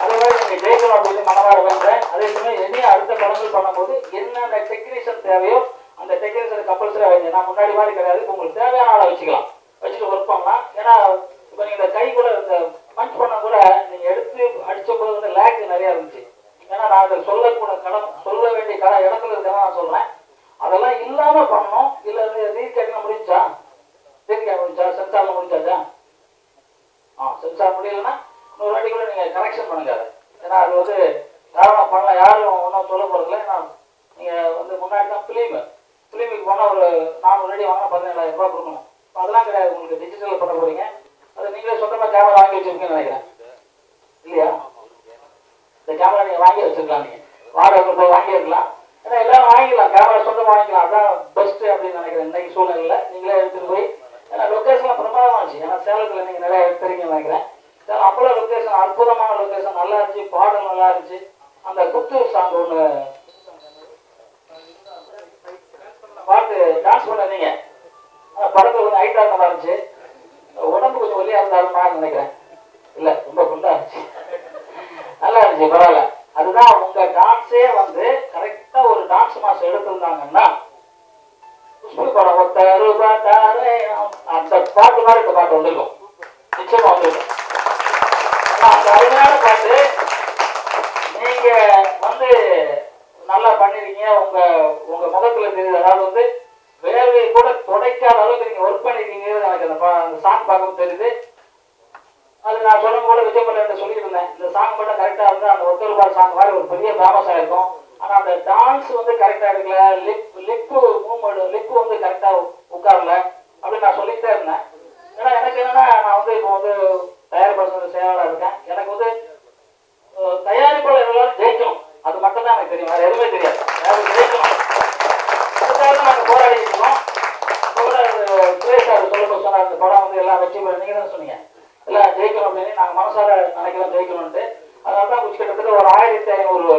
அதே மாதிரி நீங்க ஜெயிக்கணும் அப்படின்னு மனதார வேண்டேன் அதே சமயம் இனியும் அடுத்த படங்கள் பண்ணும்போது என்னென்ன டெக்னீஷியன் தேவையோ அந்த டெக்னீஷியன் கம்பல்சரி வைங்க. நான் முன்னாடி மாதிரி கிடையாது. உங்களுக்கு தேவையான ஆளை வச்சுக்கலாம். வச்சுட்டு ஒர்க் பண்ணலாம். ஏன்னா இப்போ நீங்கள் இந்த கை கூட இந்த பஞ்ச் பண்ண கூட நீங்கள் எடுத்து அடித்த போது வந்து லேக் நிறையா இருந்துச்சு. ஏன்னா நான் அதை சொல்லக்கூட கடன் சொல்ல வேண்டிய கட இடத்துல இருக்கதான் நான் சொல்கிறேன் அதெல்லாம் இல்லாமல் பண்ணணும். இல்ல நீர் கேட்க முடிஞ்சா நீர் கேட்க முடிஞ்சா? சென்சாரில் முடிஞ்சாச்சா? ஆ சென்சார் முடியலன்னா இன்னொரு வாட்டி கூட நீங்கள் கரெக்ஷன் பண்ணுங்க அதை. ஏன்னா அது வந்து யாரும் பண்ணலாம் யாரும் ஒன்றும் சொல்ல போறதில்ல ஏன்னா நீங்கள் வந்து முன்னாடி தான் ஃபிலிமு ஃபிலிமுக்கு போனால் ஒரு நானூறு அடி வாங்கினா பதினேழாயிரம் ரூபாய் கொடுக்கணும். அதெல்லாம் கிடையாது. உங்களுக்கு டிஜிட்டல் பண்ண போகிறீங்க அதை நீங்களே சொந்தமாக கேமரா வாங்கி வச்சிருக்கீங்கன்னு நினைக்கிறேன். இல்லையா? இந்த கேமரா நீங்கள் வாங்கி வச்சிருக்கலாம் நீங்கள் வாடகை போய் வாங்கியிருக்கலாம். ஏன்னா எல்லாரும் வாங்கிக்கலாம். கேமரா சொந்தமாக வாங்கிக்கலாம். அதான் பெஸ்ட்டு அப்படின்னு நினைக்கிறேன் இன்னைக்கு சூழ்நிலையில். நீங்களே எடுத்துகிட்டு போய் ஏன்னா லொக்கேஷன்லாம் பிரமாதமா இருந்துச்சு. ஏன்னா சேலத்தில் நீங்கள் நிறையா எடுத்துறீங்கன்னு நினைக்கிறேன். சேலம் அவ்வளோ லொக்கேஷன் அற்புதமான லொக்கேஷன் நல்லா இருந்துச்சு. பாடல் நல்லா இருந்துச்சு. அந்த குத்து சாங் ஒன்று பாட்டு டான்ஸ் பண்ண நீங்கள் அந்த படத்துல கொஞ்சம் ஹைட்டாக நல்லா இருந்துச்சு. உடம்பு கொஞ்சம் ஒல்லியா இருந்தாலுமா நினைக்கிறேன். இல்ல ரொம்ப குண்டா இருந்துச்சு நல்லா இருந்துச்சு பரவாயில்ல. அதுதான் உங்க டான்ஸே வந்து கரெக்டா ஒரு டான்ஸ் மாசம் எடுத்திருந்தாங்கன்னா குஷ்பு படம் ஒத்த ரூபா அந்த பாட்டு மாதிரி இந்த பாட்டு வந்திருக்கும். நிச்சயமா வந்திருக்கும். அந்த அருமையான பாட்டு நீங்க வந்து நல்லா பண்ணிருக்கீங்க. உங்க உங்க முகத்துல தெரியுது. அதாவது வந்து வேர்வையை கூட துடைக்காத அளவுக்கு நீங்க ஒர்க் பண்ணிருக்கீங்க. எனக்கு அந்த பா- சாங் பார்க்க தெரியுது. அது நான் சொல்லும் போல விஜய் சொல்லிட்டு சொல்லியிருந்தேன். இந்த சாங் மட்டும் கரெக்டா இருந்தா அந்த ஒத்தர் சாங் மாதிரி ஒரு பெரிய ஃபேமஸ் ஆயிருக்கும். ஆனா அந்த டான்ஸ் வந்து கரெக்டா எடுக்கல. லிப் லிப்பு மூவ்மெண்ட் லிப்பு வந்து கரெக்டா உட்காரல. அப்படின்னு நான் சொல்லிட்டே இருந்தேன். ஏன்னா எனக்கு என்னன்னா நான் வந்து இப்போ வந்து தயாரிப்பாளர் செயலாளர் இருக்கேன். எனக்கு வந்து அஹ், தயாரிப்பாளர் ஜெயிக்கணும். அது மட்டும் தான் எனக்கு தெரியும். வேற எதுவுமே தெரியாது. யாரும் ஜெயிக்கணும். தான் நாங்கள் சொல்லும்போது சொன்னார் அந்த படம் வந்து எல்லாம் வெற்றி பெறும். நீங்க தான் சொன்னீங்க. எல்லாம் ஜெயிக்கணும் அப்படின்னு. நாங்கள் மனசார நினைக்கிறோம் ஜெயிக்கணும்ட்டு அதனால தான் கொஞ்சம் கிட்டத்தட்ட ஒரு ஆயிரத்தி ஐநூறு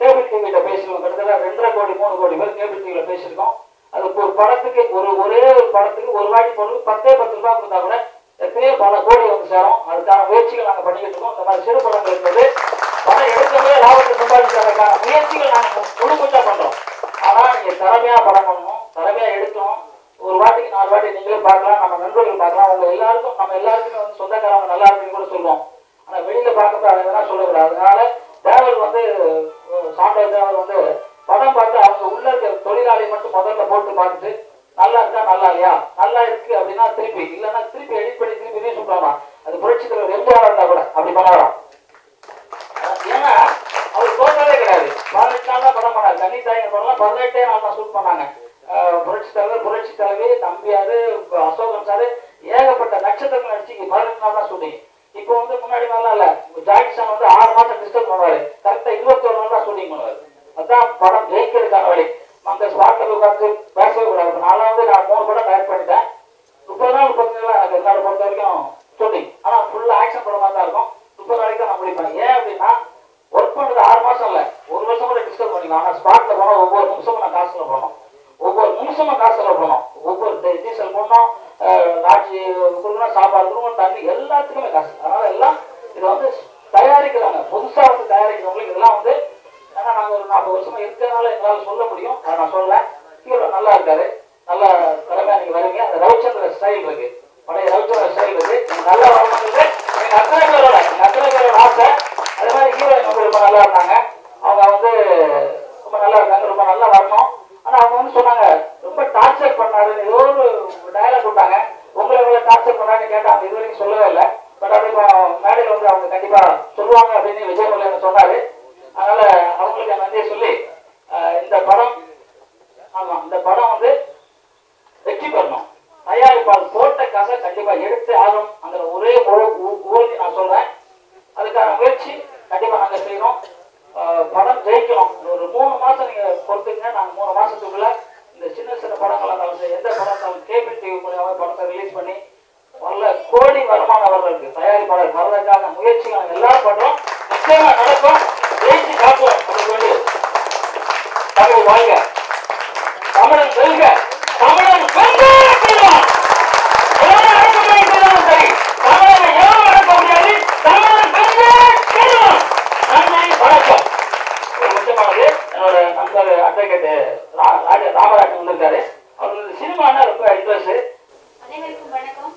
கேபிள் டிவியில பேசிருக்கோம் கிட்டத்தட்ட ரெண்டரை கோடி மூணு கோடி பேர் கேபிள் டிவியில பேசியிருக்கோம். அது ஒரு படத்துக்கு ஒரு ஒரே ஒரு படத்துக்கு ஒரு வாட்டி பொருள் பத்தே பத்து ரூபாய் கொடுத்தா கூட எத்தனையோ பல கோடி வந்து சேரும். அதுக்கான முயற்சிகள் நாங்கள் பண்ணிக்கிட்டு இருக்கோம். இந்த மாதிரி சிறு படங்கள் இருந்தது படம் எடுக்கவே லாபத்தை சம்பாதிக்கிறதுக்கான முயற்சிகள் நாங்கள் முழுமுச்சா பண்ணுறோம் ஆனால் நீங்கள் திறமையாக படம் பண்ணணும் திறமையா எடுத்தோம். ஒரு வாட்டிக்கு நாலு வாட்டி நீங்களே பார்க்கலாம் நம்ம நண்பர்கள் பார்க்கலாம். உங்க எல்லாருக்கும் நம்ம எல்லாருக்குமே வந்து சொந்தக்காரங்க நல்லா இருக்குன்னு கூட சொல்லுவோம். ஆனா வெளியில பார்க்கறது அதை வேணா சொல்லக்கூடாது. அதனால தேவர் வந்து அஹ், சாண்டவர் தேவர் வந்து படம் பார்த்து அவங்க உள்ள இருக்க தொழிலாளி மட்டும் முதல்ல போட்டு பார்த்துட்டு நல்லா இருக்கா நல்லா இல்லையா? நல்லா இருக்கு அப்படின்னா திருப்பி இல்லைன்னா திருப்பி எடிட் பண்ணி திருப்பி ரீஸ் பண்ணலாம் அது புரட்சி தலைவர் எம்ஜிஆர் இருந்தா கூட அப்படி பண்ணலாம். ஏன்னா அவர் தோற்றவே கிடையாது. பதினெட்டு நாள் தான் படம் பண்ணாரு. தண்ணி தாயங்க படம்லாம் பதினெட்டே நாள் தான் ஷூட் பண்ணாங்க. புரட்சி தலைவர் புரட்சி தலைவி தம்பியாரு அசோகன் சாரு ஏகப்பட்ட நட்சத்திரங்கள் நடிச்சு பதினெட்டு நாள் தான் ஷூட்டிங். இப்போ வந்து முன்னாடி மாதிரிலாம் இல்ல. ஜாக்சன் வந்து ஆறு மாசம் டிஸ்டர்ப் பண்ணுவாரு. கரெக்டா இருபத்தோரு நாள் தான் ஷூட்டிங் பண்ணுவாரு. அதான் படம் ஜெயிக்கிறதுக்கான வழி. அந்த ஸ்பாட்ல உட்காந்து பேசவே கூடாது. நான் வந்து நான் மூணு படம் டயர் பண்ணிட்டேன். முப்பது நாள் முப்பத்தஞ்சு நாள் எனக்கு இருந்தாலும் பொறுத்த வரைக்கும் ஷூட்டிங். ஆனா ஃபுல்லா ஆக்ஷன் படமா தான் இருக்கும். முப்பது நாளைக்கு தான் நான் முடிப்பேன். ஏன் அப்படின்னா ஒர்க் பண்றது ஆறு மாசம் இல்ல. ஒரு வருஷம் கூட டிஸ்டர்ப் பண்ணிக்கலாம். ஆனா ஸ்பாட்ல போனா ஒவ்வொரு நிமிஷமும் நான் காசுல போனோம் ஒவ்வொரு நிமிஷமும் செலவு போனோம். ஒவ்வொரு டீசல் போடணும் லாட்ஜி கொடுக்கணும் சாப்பாடு கொடுக்கணும் தண்ணி எல்லாத்துக்குமே காசு. அதனால எல்லாம் இதை வந்து தயாரிக்கிறாங்க. புதுசாக வந்து தயாரிக்கிறவங்களுக்கு இதெல்லாம் வந்து ஏன்னா நாங்கள் ஒரு நாற்பது வருஷமா இருக்கிறதுனால எங்களால் சொல்ல முடியும். அதை நான் சொல்றேன் ஹீரோ நல்லா இருக்காரு. நல்லா திறமையா நீங்க வருவீங்க அந்த ரவிச்சந்திர ஸ்டைல் இருக்கு. பழைய ரவிச்சந்திர ஸ்டைல் இருக்கு. நல்லா வரணுங்கிறது எங்க அத்தனை பேரோட எங்க அத்தனை பேரோட ஆசை. அதே மாதிரி ஹீரோயின் வந்து ரொம்ப நல்லா இருந்தாங்க. அவங்க வந்து ரொம்ப நல்லா இருக்காங்க ரொம்ப நல்லா வரணும். ஆனா அவங்க வந்து சொன்னாங்க ரொம்ப டார்ச்சர் பண்ணாரு ஏதோ ஒரு டயலாக் கொடுத்தாங்க. உங்களை இவ்வளவு டார்ச்சர் பண்ணாருன்னு கேட்டாங்க. இது வரைக்கும் சொல்லவே இல்லை. பட் அப்படி மேடையில் வந்து அவங்க கண்டிப்பா சொல்லுவாங்க அப்படின்னு விஜய் முருகன் சொன்னாரு. அதனால அவங்களுக்கு நன்றியை சொல்லி இந்த படம் ஆமா இந்த படம் வந்து வெற்றி பெறணும். தயாரிப்பால் போட்ட காசை கண்டிப்பா எடுத்து ஆகணும். அந்த ஒரே ஊர்ந்து நான் சொல்றேன். அதுக்கான முயற்சி கண்டிப்பா நாங்க செய்யணும். படம் ஜெயிக்கணும். நிச்சயமா நடக்கும் ஜெயிச்சு காட்டுவோம் சொல்லி தமிழ் வாழ்க தமிழன் செல்க தமிழன் வெல்க வெல்வான். எவன் அடக்க முடியாதுனாலும் சரி தமிழனை எவனும் அடக்க முடியாது தமிழன் வெல்க வெல்வான். நன்றி வணக்கம் ஒரு முக்கியமானது என்னோட நண்பர் அட்வொகேட் ராமராஜன் வந்திருக்காரு அவர் இந்த சினிமானா ரொம்ப இன்ட்ரெஸ்ட் அனைவருக்கும் வணக்கம்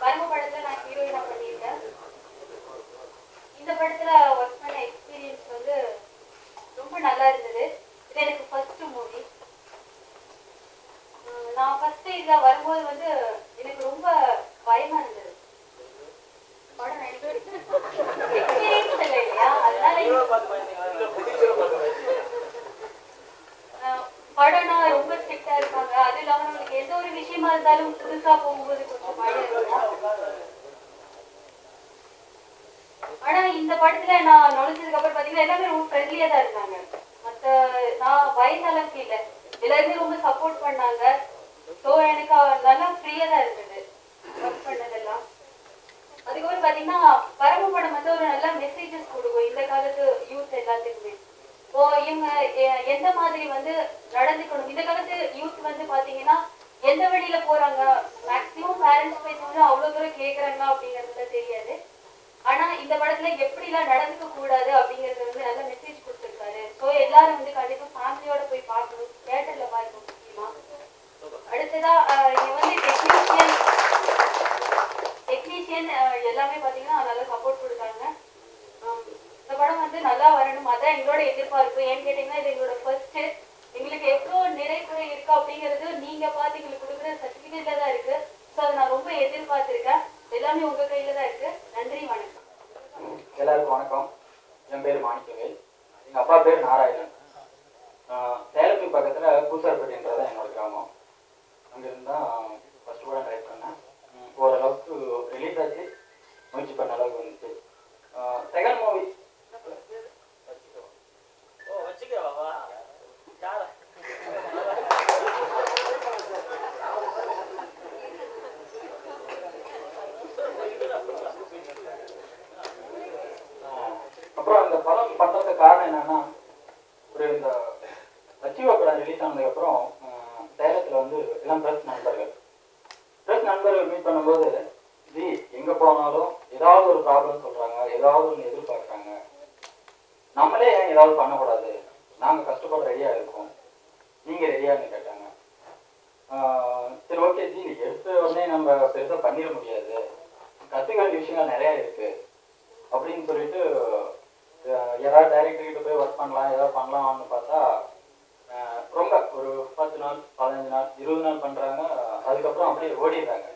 பருவ படத்துல நான் ஹீரோயினா பண்ணியிருக்கேன் இந்த படத்துல ஒர்க் பண்ண எக்ஸ்பீரியன்ஸ் வந்து ரொம்ப நல்லா இருந்தது இது எனக்கு ஃபர்ஸ்ட் மூவி நான் ஃபர்ஸ்ட் இதுல வரும்போது வந்து எனக்கு ரொம்ப பயமா இருந்தது படம் எக்ஸ்பீரியன்ஸ் இல்லை இல்லையா அதனால ஆஹ் படம்னா ரொம்ப ஸ்ட்ரிக்டா இருப்பாங்க அது இல்லாம நம்மளுக்கு எந்த ஒரு விஷயமா இருந்தாலும் புதுசா போகும்போது கொஞ்சம் பயம் இருக்கும் ஆனா இந்த படத்துல நான் நுழைஞ்சதுக்கு அப்புறம் பாத்தீங்கன்னா ஃப்ரெண்ட்லியா தான் இருந்தாங்க. மத்த நான் பயந்த அளவுக்கு இல்ல எல்லாருமே ரொம்ப சப்போர்ட் பண்ணாங்க. ஸோ எனக்கு அவ- நல்லா ஃப்ரீயா தான் இருந்தது. ஒர்க் பண்ணதெல்லாம். அதுக்கப்புறம் பாத்தீங்கன்னா பரம படம் வந்து ஒரு நல்ல மெசேஜஸ் கொடுக்கும். இந்த காலத்து யூத் எல்லாத்துக்குமே. இப்போ இவங்க எந்த மாதிரி வந்து நடந்துக்கணும்? இந்த காலத்து யூத் வந்து பாத்தீங்கன்னா எந்த வழியில போறாங்க? மேக்சிமம் பேரண்ட்ஸ் பேசுவாங்க அவ்வளவு தூரம் கேக்குறாங்களா அப்படிங்கறதுல தெரியாது. ஆனா இந்த படத்துல எப்படி எல்லாம் நடந்துக்க கூடாது அப்படிங்கறது வந்து நல்ல மெசேஜ் கொடுத்திருக்காரு. சோ எல்லாரும் வந்து கண்டிப்பா ஃபேமிலியோட போய் பார்க்கணும். தியேட்டர்ல பாருங்க முக்கியமா. அடுத்ததா அஹ், இங்க வந்து டெக்னீஷியன் டெக்னீஷியன் எல்லாமே பாத்தீங்கன்னா நல்லா சப்போர்ட் கொடுத்தாங்க. இந்த படம் வந்து நல்லா வரணும். அதான் எங்களோட எதிர்பார்ப்பு. ஏன்னு கேட்டீங்கன்னா இது எங்களோட ஃபர்ஸ்ட் எங்களுக்கு எவ்வளவு நிறைக்குறை இருக்கு அப்படிங்கிறது நீங்க பார்த்து எங்களுக்கு கொடுக்குற சர்டிபிகேட்ல தான் இருக்கு. ஸோ அதை நான் ரொம்ப எதிர்பார்த்திருக்கேன். எல்லாமே உங்க கையில தான் இருக்கு. நன்றி வணக்கம். எல்லாருக்கும் வணக்கம். என் பேர் மாணிக்கவேல் எங்கள் அப்பா பேர் நாராயணன். ஆஹ் பக்கத்தில் பக்கத்துல பூசார்பட்டின்றது என்னோட கிராமம். அங்கேருந்து தான் ஃபஸ்ட்டு கூட ட்ரை பண்ணேன். ஓரளவுக்கு ரிலீஸ் ஆச்சு. முயற்சி பண்ண அளவுக்கு வந்துச்சு. செகண்ட் மூவி வச்சுக்கவா இந்த படம் பண்றதுக்கு காரணம் என்னன்னா ஒரு இந்த லட்சிவா படம் ரிலீஸ் ஆனதுக்கு அப்புறம் ஆஹ் வந்து எல்லாம் பிரஸ் நண்பர்கள். பிரஸ் நண்பர்கள் மீட் பண்ணும்போது ஜி எங்க போனாலும் ஏதாவது ஒரு ப்ராப்ளம் சொல்றாங்க ஏதாவது ஒன்று எதிர்பார்க்கறாங்க. நம்மளே ஏன் ஏதாவது பண்ண நாங்க கஷ்டப்பட ரெடியா இருக்கோம் நீங்க ரெடியான்னு கேட்டாங்க ஆஹ் சரி ஓகே ஜி எடுத்த உடனே நம்ம பெருசா பண்ணிட முடியாது கத்துக்க வேண்டிய விஷயங்கள் நிறைய இருக்கு அப்படின்னு சொல்லிட்டு அஹ், ஏதாவது டைரக்டர் கிட்ட போய் ஒர்க் பண்ணலாம் ஏதாவது பண்ணலாம்னு பார்த்தா அஹ், ரொம்ப ஒரு பத்து நாள் பதினஞ்சு நாள் இருபது நாள் பண்றாங்க அதுக்கப்புறம் அப்படியே ஓடிடுறாங்க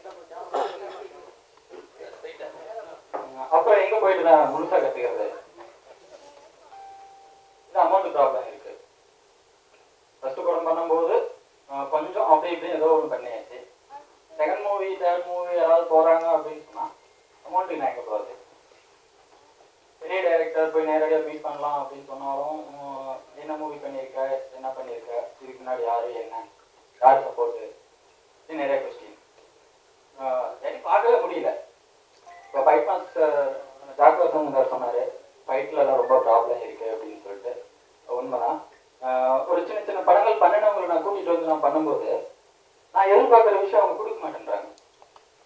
அஹ், அப்புறம் எங்க போயிட்டு நான் முழுசா கத்துக்கிறது இது அமௌண்ட் ப்ராப்ளம் இருக்கு ஃபர்ஸ்ட் படம் பண்ணும்போது அஹ், கொஞ்சம் அப்படி இப்படி ஏதோ ஒன்று பண்ணியாச்சு செகண்ட் மூவி தேர்ட் மூவி யாராவது போறாங்க அப்படின்னு சொன்னா அமௌண்ட்டுக்கு நான் எங்க போகிறது பெரிய டைரக்டர் போய் நேரடியாக மீட் பண்ணலாம் அப்படின்னு சொன்னாலும் உம், என்ன மூவி பண்ணியிருக்க என்ன பண்ணியிருக்க இதுக்கு முன்னாடி யாரு என்ன யார் சப்போர்ட்டு இது நிறைய கொஸ்டின் எனக்கு பார்க்கவே முடியல இப்போ ஃபைட் மாஸ்டர் ஜாக்வர்சன் சார் சொன்னார் ஃபைட்ல எல்லாம் ரொம்ப ப்ராப்ளம் இருக்கு அப்படின்னு சொல்லிட்டு உண்மைதான் ஆஹ் ஒரு சின்ன சின்ன படங்கள் பண்ணினவங்களை நான் கூட்டிட்டு வந்து நான் பண்ணும்போது நான் எதிர்பார்க்குற விஷயம் அவங்க கொடுக்க மாட்டேன்றாங்க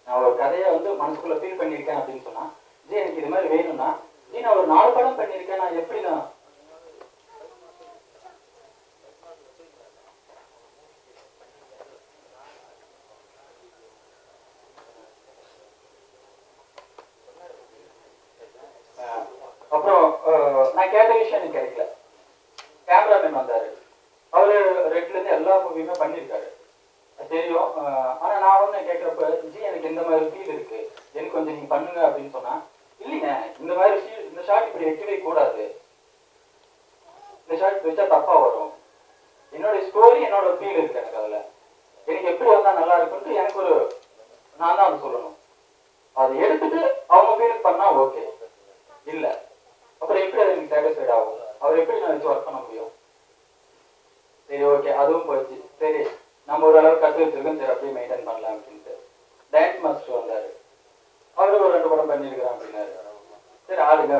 நான் ஒரு கதையை வந்து மனசுக்குள்ள ஃபீல் பண்ணியிருக்கேன் அப்படின்னு சொன்னா ஜி எனக்கு இது மாதிரி வேணும்னா ஜி நான் ஒரு நாலு படம் பண்ணியிருக்கேன் நான் எப்படி நான் அஹ் அப்புறம் அஹ் நான் கேட்ட விஷயம் எனக்கு கிடைக்கல கேமராமேன் வந்தாரு அவரு ரெட்ல இருந்து எல்லா மூவியுமே பண்ணியிருக்காரு அது தெரியும் அஹ் ஆனா நான் வந்து கேட்கிறப்ப ஜி எனக்கு இந்த மாதிரி ஃபீல் இருக்கு எனக்கு கொஞ்சம் நீங்க பண்ணுங்க அப்படின்னு சொன்னா இல்லைங்க இந்த மாதிரி feel இந்த ஷாட் இப்படி வைக்கவே கூடாது இந்த ஷர்ட் வச்சா தப்பா வரும் என்னோட ஸ்டோரி என்னோட ஃபீல் இருக்கு எனக்கு அதுல எனக்கு எப்படி வந்தா நல்லா இருக்குன்ட்டு எனக்கு ஒரு நான் தான் அது சொல்லணும் அதை எடுத்துட்டு அவங்க ஃபீல் பண்ணா ஓகே இல்ல அப்புறம் எப்படி அது எனக்கு சாட்டிஸ்ஃபைட் ஆகும் அவர் எப்படி நான் வச்சு ஒர்க் பண்ண முடியும் சரி ஓகே அதுவும் போச்சு சரி நம்ம ஓரளவு கற்று வச்சிருக்கோம் சரி அப்படியே மெயின்டைன் பண்ணலாம் அப்படின்ட்டு டான்ஸ் மாஸ்டர் வந்தாரு அவரு ஒரு ரெண்டு படம் பண்ணியிருக்கிறான் அப்படின்னாரு சரி ஆளுங்க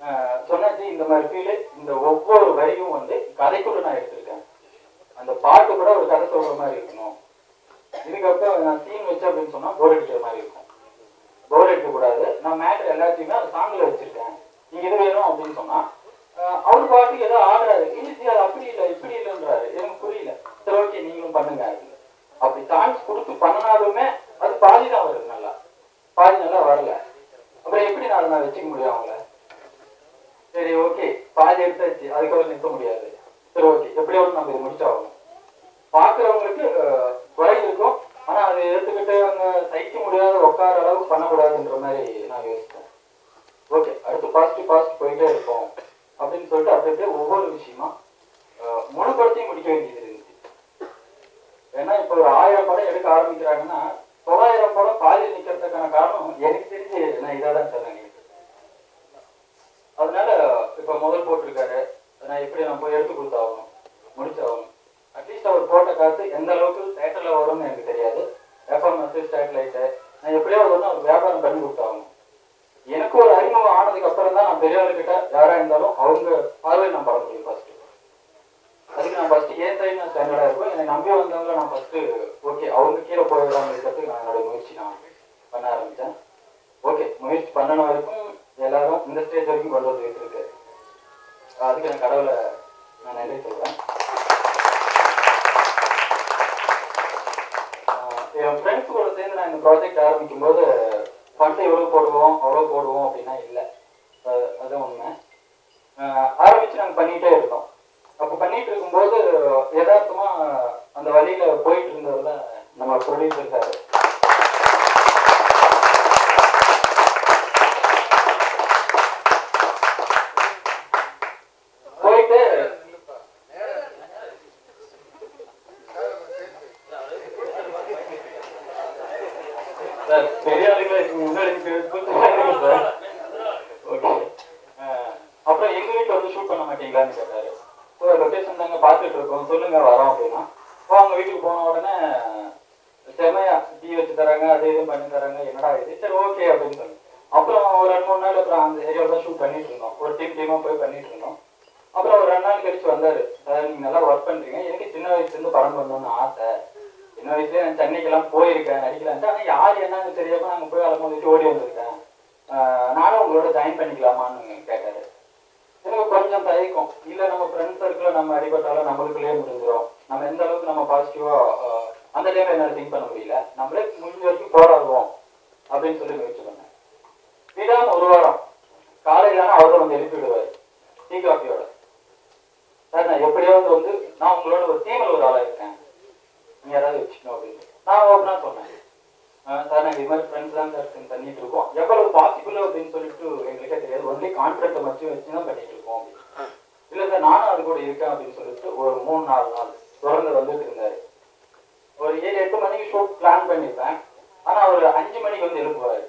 ஆஹ் சொன்னாச்சு இந்த மாதிரி ஃபீல் இந்த ஒவ்வொரு வரியும் வந்து கதைக்குள்ள நான் எடுத்திருக்கேன் அந்த பாட்டு கூட ஒரு கதை சொல்ற மாதிரி இருக்கணும். இதுக்கப்புறம் நான் சீன் வச்சு அப்படின்னு சொன்னா போர் அடிக்கிற மாதிரி இருக்கும். போர் அடிக்க கூடாது. நான் மேட்டர் எல்லாத்தையுமே அந்த சாங்ல வச்சிருக்கேன். நீங்க இது வேணும் அப்படின்னு சொன்னா அவர் பாட்டுக்கு ஏதோ ஆடுறாரு. ஈஸி அது அப்படி இல்லை இப்படி இல்லைன்றாரு. எனக்கு புரியல. சரி ஓகே நீங்களும் பண்ணுங்க அப்படி சான்ஸ் கொடுத்து பண்ணினாலுமே அது பாதி தான் வருது நல்லா. பாதி நல்லா வரல. அப்புறம் எப்படி நான் நான் வச்சுக்க முடியும் அவங்கள? சரி ஓகே பாதி எடுத்தாச்சு. அதுக்கப்புறம் நிறுத்த முடியாது. சரி ஓகே எப்படியாவது நம்ம இது முடிச்சாகணும். பாக்குறவங்களுக்கு குறை இருக்கும். ஆனா அதை எடுத்துக்கிட்டு அவங்க சகிக்க முடியாத உட்கார அளவுக்கு பண்ணக்கூடாதுன்ற மாதிரி நான் யோசித்தேன் ஓகே அடுத்து பாசிட்டிவ் பாசிட்டிவ் போயிட்டே இருப்போம். அப்படின்னு சொல்லிட்டு அப்படியே ஒவ்வொரு விஷயமா அஹ், முழு படத்தையும் முடிக்க வேண்டியது இருந்துச்சு ஏன்னா இப்போ ஒரு ஆயிரம் படம் எடுக்க ஆரம்பிக்கிறாங்கன்னா தொள்ளாயிரம் படம் பாதியில் நிக்கிறதுக்கான காரணம் எனக்கு தெரிஞ்சு நான் இதாக தான் சார் நினைக்கிறேன் அதனால இப்ப முதல் போட்டிருக்காரு. நான் எப்படி நான் போய் எடுத்து கொடுத்தாகணும்? முடிச்சாகணும்? அட்லீஸ்ட் அவர் போட்ட காசு எந்த அளவுக்கு தேட்டரில் வரும்னு எனக்கு தெரியாது. எஃப்எம்எஸ் ஸ்டேட்லைட்டு நான் எப்படியோ வந்து அவர் வியாபாரம் பண்ணி கொடுத்தாங்க எனக்கு ஒரு அறிமுகம் ஆனதுக்கு அப்புறம் தான் நான் பெரியவர்கிட்ட யாராக இருந்தாலும் அவங்க பார்வையில் நான் பட முடியும் ஃபர்ஸ்ட் அதுக்கு நான் ஃபர்ஸ்ட் ஏன் சைடு நான் ஸ்டாண்டர்டா இருக்கும் என்னை நம்பி வந்தவங்க நான் ஃபர்ஸ்ட் ஓகே அவங்க கீழே போயிடலாங்கிறதுக்கு நான் என்னோட முயற்சி நான் பண்ண ஆரம்பித்தேன். ஓகே முயற்சி பண்ணன வரைக்கும் எல்லாரும் இந்த ஸ்டேஜ் வரைக்கும் கொண்டு வந்து இருக்கு அதுக்கு நான் கடவுளை நான் நன்றி சொல்கிறேன் என் ஃப்ரெண்ட்ஸ் கூட சேர்ந்து நான் இந்த ப்ராஜெக்ட் ஆரம்பிக்கும் போது ஃபண்ட் எவ்வளோ போடுவோம் அவ்வளோ போடுவோம் அப்படின்னா இல்லை. அது அதுதான் உண்மை. ஆஹ் ஆரம்பிச்சு நாங்கள் பண்ணிட்டே இருந்தோம். அப்போ பண்ணிட்டு இருக்கும்போது யதார்த்தமாக அந்த வழியில போயிட்டு இருந்ததுல நம்ம ப்ரொடியூசர் சார் போயிட்டு சார் பெரிய ஆளுங்களை முன்னாடி சார் ஓகே அப்புறம் எங்க வீட்டுல வந்து ஷூட் பண்ண மாட்டீங்களான்னு கேட்டாரு. ஸோ லொக்கேஷன் நாங்கள் பார்த்துட்டு இருக்கோம். சொல்லுங்க வரோம் அப்படின்னா. இப்போ அவங்க வீட்டுக்கு போன உடனே செமையா டீ வச்சு தராங்க அது இதுவும் பண்ணி தராங்க. என்னடா இது? சரி ஓகே அப்படின்னு சொல்லி அப்புறம் ஒரு ரெண்டு மூணு நாள் அப்புறம் அந்த ஏரியாவில் தான் ஷூட் பண்ணிட்டு இருந்தோம். ஒரு டீம் டீமா போய் பண்ணிட்டு இருந்தோம். அப்புறம் ஒரு ரெண்டு நாள் கழிச்சு வந்தாரு. சார் நீங்க நல்லா ஒர்க் பண்றீங்க. எனக்கு சின்ன வயசுல இருந்து படம் பண்ணணும்னு ஆசை. சின்ன வயசுல நான் சென்னைக்கெல்லாம் போயிருக்கேன் நடிக்கலான்ட்டு ஆனால் யார் என்னன்னு தெரியாம நாங்கள் போய் அலமோதிட்டு ஓடி வந்திருக்கேன் ஆஹ் நானும் உங்களோட ஜாயின் பண்ணிக்கலாமான்னு கேட்டாரு எனக்கு கொஞ்சம் தயக்கம் இல்ல நம்ம ஃப்ரெண்ட் சர்க்கிள் நம்ம அடிபட்டாலும் நம்மளுக்குள்ளே முடிஞ்சிடும் நம்ம எந்த அளவுக்கு நம்ம பாசிட்டிவா அந்த டைம்ல என்னால திங்க் பண்ண முடியல. நம்மளே முடிஞ்ச வரைக்கும் போராடுவோம். அப்படின்னு சொல்லி முயற்சி பண்ணேன். விடாம ஒரு வாரம் காலையில அவர் வந்து எழுப்பி விடுவாரு. டீ காஃபியோட சார் நான் எப்படியாவது வந்து நான் உங்களோட ஒரு டீமில் ஒரு ஆளா இருக்கேன். நீ யாராவது வச்சுக்கணும் அப்படின்னு. நான் ஓப்பனா சொன்னேன். ஆஹ் சார் நாங்கள் இது மாதிரி ஃப்ரெண்ட்ஸ் தான் சார் பண்ணிட்டு இருக்கோம். எவ்வளவு பாசிபிள் அப்படின்னு சொல்லிட்டு எங்களுக்கே தெரியாது. ஒன்லி கான்ஃபிடென்ட்டை மட்டும் வச்சு தான் பண்ணிட்டு இருக்கோம் அப்படின்னு. இல்லை சார் நானும் அது கூட இருக்கேன் அப்படின்னு சொல்லிட்டு ஒரு மூணு நாலு நாள் தொடர்ந்து வந்துட்டு இருந்தாரு. ஒரு ஏழு எட்டு மணிக்கு ஷோ பிளான் பண்ணியிருப்பேன். ஆனா ஒரு அஞ்சு மணிக்கு வந்து எழுப்புவாரு.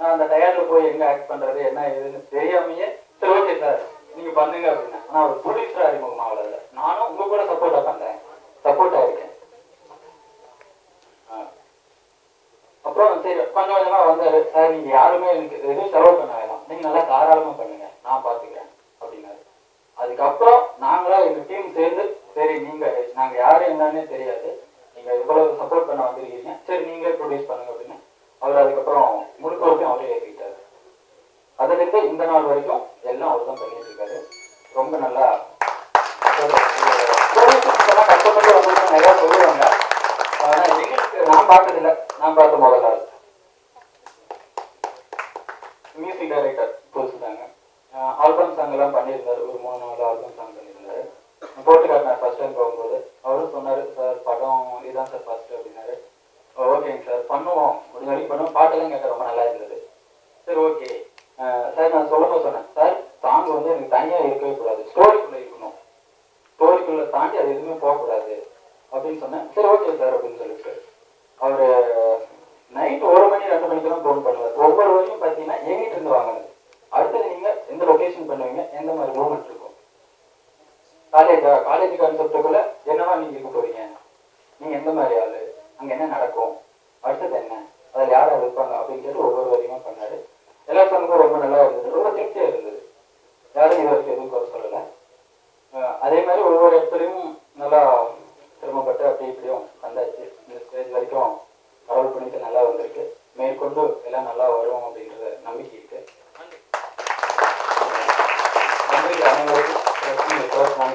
நான் அந்த டயர்ல போய் எங்க ஆக்ட் பண்றது என்ன ஏதுன்னு தெரியாமையே சரி ஓகே சார் நீங்க பண்ணுங்க அப்படின்னா. ஆனா ஒரு ப்ரொடியூசர் அறிமுகம் ஆகல நானும் உங்க கூட சப்போர்ட்டா பண்றேன். சப்போர்ட் இருக்கேன். அப்புறம் சரி கொஞ்சம் கொஞ்சமா வந்தாரு. சார் நீங்க யாருமே எனக்கு எதுவும் செலவு பண்ண வேணாம். நீங்க நல்லா தாராளமா பண்ணுங்க. நான் பாத்துக்கிறேன். அதுக்கப்புறம் நாங்களா எங்க டீம் சேர்ந்து சரி நீங்க நாங்க யாரு என்னன்னே தெரியாது. நீங்க இவ்வளவு சப்போர்ட் பண்ண வந்திருக்கீங்க. சரி நீங்களே ப்ரொடியூஸ் பண்ணுங்க அப்படின்னு அவர் அதுக்கப்புறம் முழுக்க வரைக்கும் அவரே ஏற்றிக்கிட்டாரு அதுலேருந்து இந்த நாள் வரைக்கும் எல்லாம் அவர் தான் பண்ணிட்டு இருக்காரு. ரொம்ப நல்லா கஷ்டப்பட்டு வந்திருக்கோம் நிறையா சொல்லுவாங்க ஆனா எங்களுக்கு நான் பார்த்ததில்லை நான் பார்த்த முதல்ல மியூசிக் டைரக்டர் ஆல்பம் சாங் எல்லாம் பண்ணியிருந்தாரு. ஒரு மூணு நாலு ஆல்பம் சாங் பண்ணியிருந்தாரு. போட்டு காட்டினார் ஃபர்ஸ்ட் டைம் போகும்போது. அவரும் சொன்னாரு சார் படம் இதுதான் சார் ஃபர்ஸ்ட் அப்படின்னாரு. ஓகேங்க சார். பண்ணுவோம். முடிஞ்ச வரைக்கும் பண்ணுவோம். பாட்டெல்லாம் கேட்க ரொம்ப நல்லா இருந்தது. சரி ஓகே சார் நான் சொல்லணும் சொன்னேன். சார் சாங் வந்து எனக்கு தனியா இருக்கவே கூடாது. ஸ்டோரிக்குள்ள ஸ்டோரிக்குள்ளே தாண்டி அது எதுவுமே போகக்கூடாது. அப்படின்னு சொன்னேன். சரி ஓகே சார் அப்படின்னு சொல்லிட்டு அவரு நைட் ஒரு மணி ரெண்டு மணிக்கு ஃபோன் பண்ணுவார். ஒவ்வொரு வரையும் பார்த்தீங்கன்னா எங்கிட்ட இருந்து வாங்கினது. அடுத்தது எந்த லொகேஷன் பண்ணுவீங்க? எந்த மாதிரி மூமெண்ட் இருக்கும்? காலேஜ் காலேஜ் கான்செப்டுக்குள்ள என்னவா நீங்க இருக்க போறீங்க? நீங்க எந்த மாதிரி ஆளு? அங்க என்ன நடக்கும்? அடுத்தது என்ன? அதில் யாராக இருப்பாங்க? அப்படின்னு சொல்லிட்டு ஒவ்வொரு வரையுமா பண்ணாரு. எல்லா சமூகம் ரொம்ப நல்லா இருந்தது. ரொம்ப திருப்தியாக இருந்தது. யாரும் இது வரைக்கும் எதுவும் குறை சொல்லலை. அதே மாதிரி ஒவ்வொரு இடத்துலையும் நல்லா சிரமப்பட்டு அப்படி இப்படியும் வந்தாச்சு. இந்த ஸ்டேஜ் வரைக்கும் கடவுள் பண்ணிட்டு நல்லா வந்திருக்கு. மேற்கொண்டு எல்லாம் நல்லா வரும் அப்படின்ற நம்பிக்கை இருக்குது muy, muy, muy,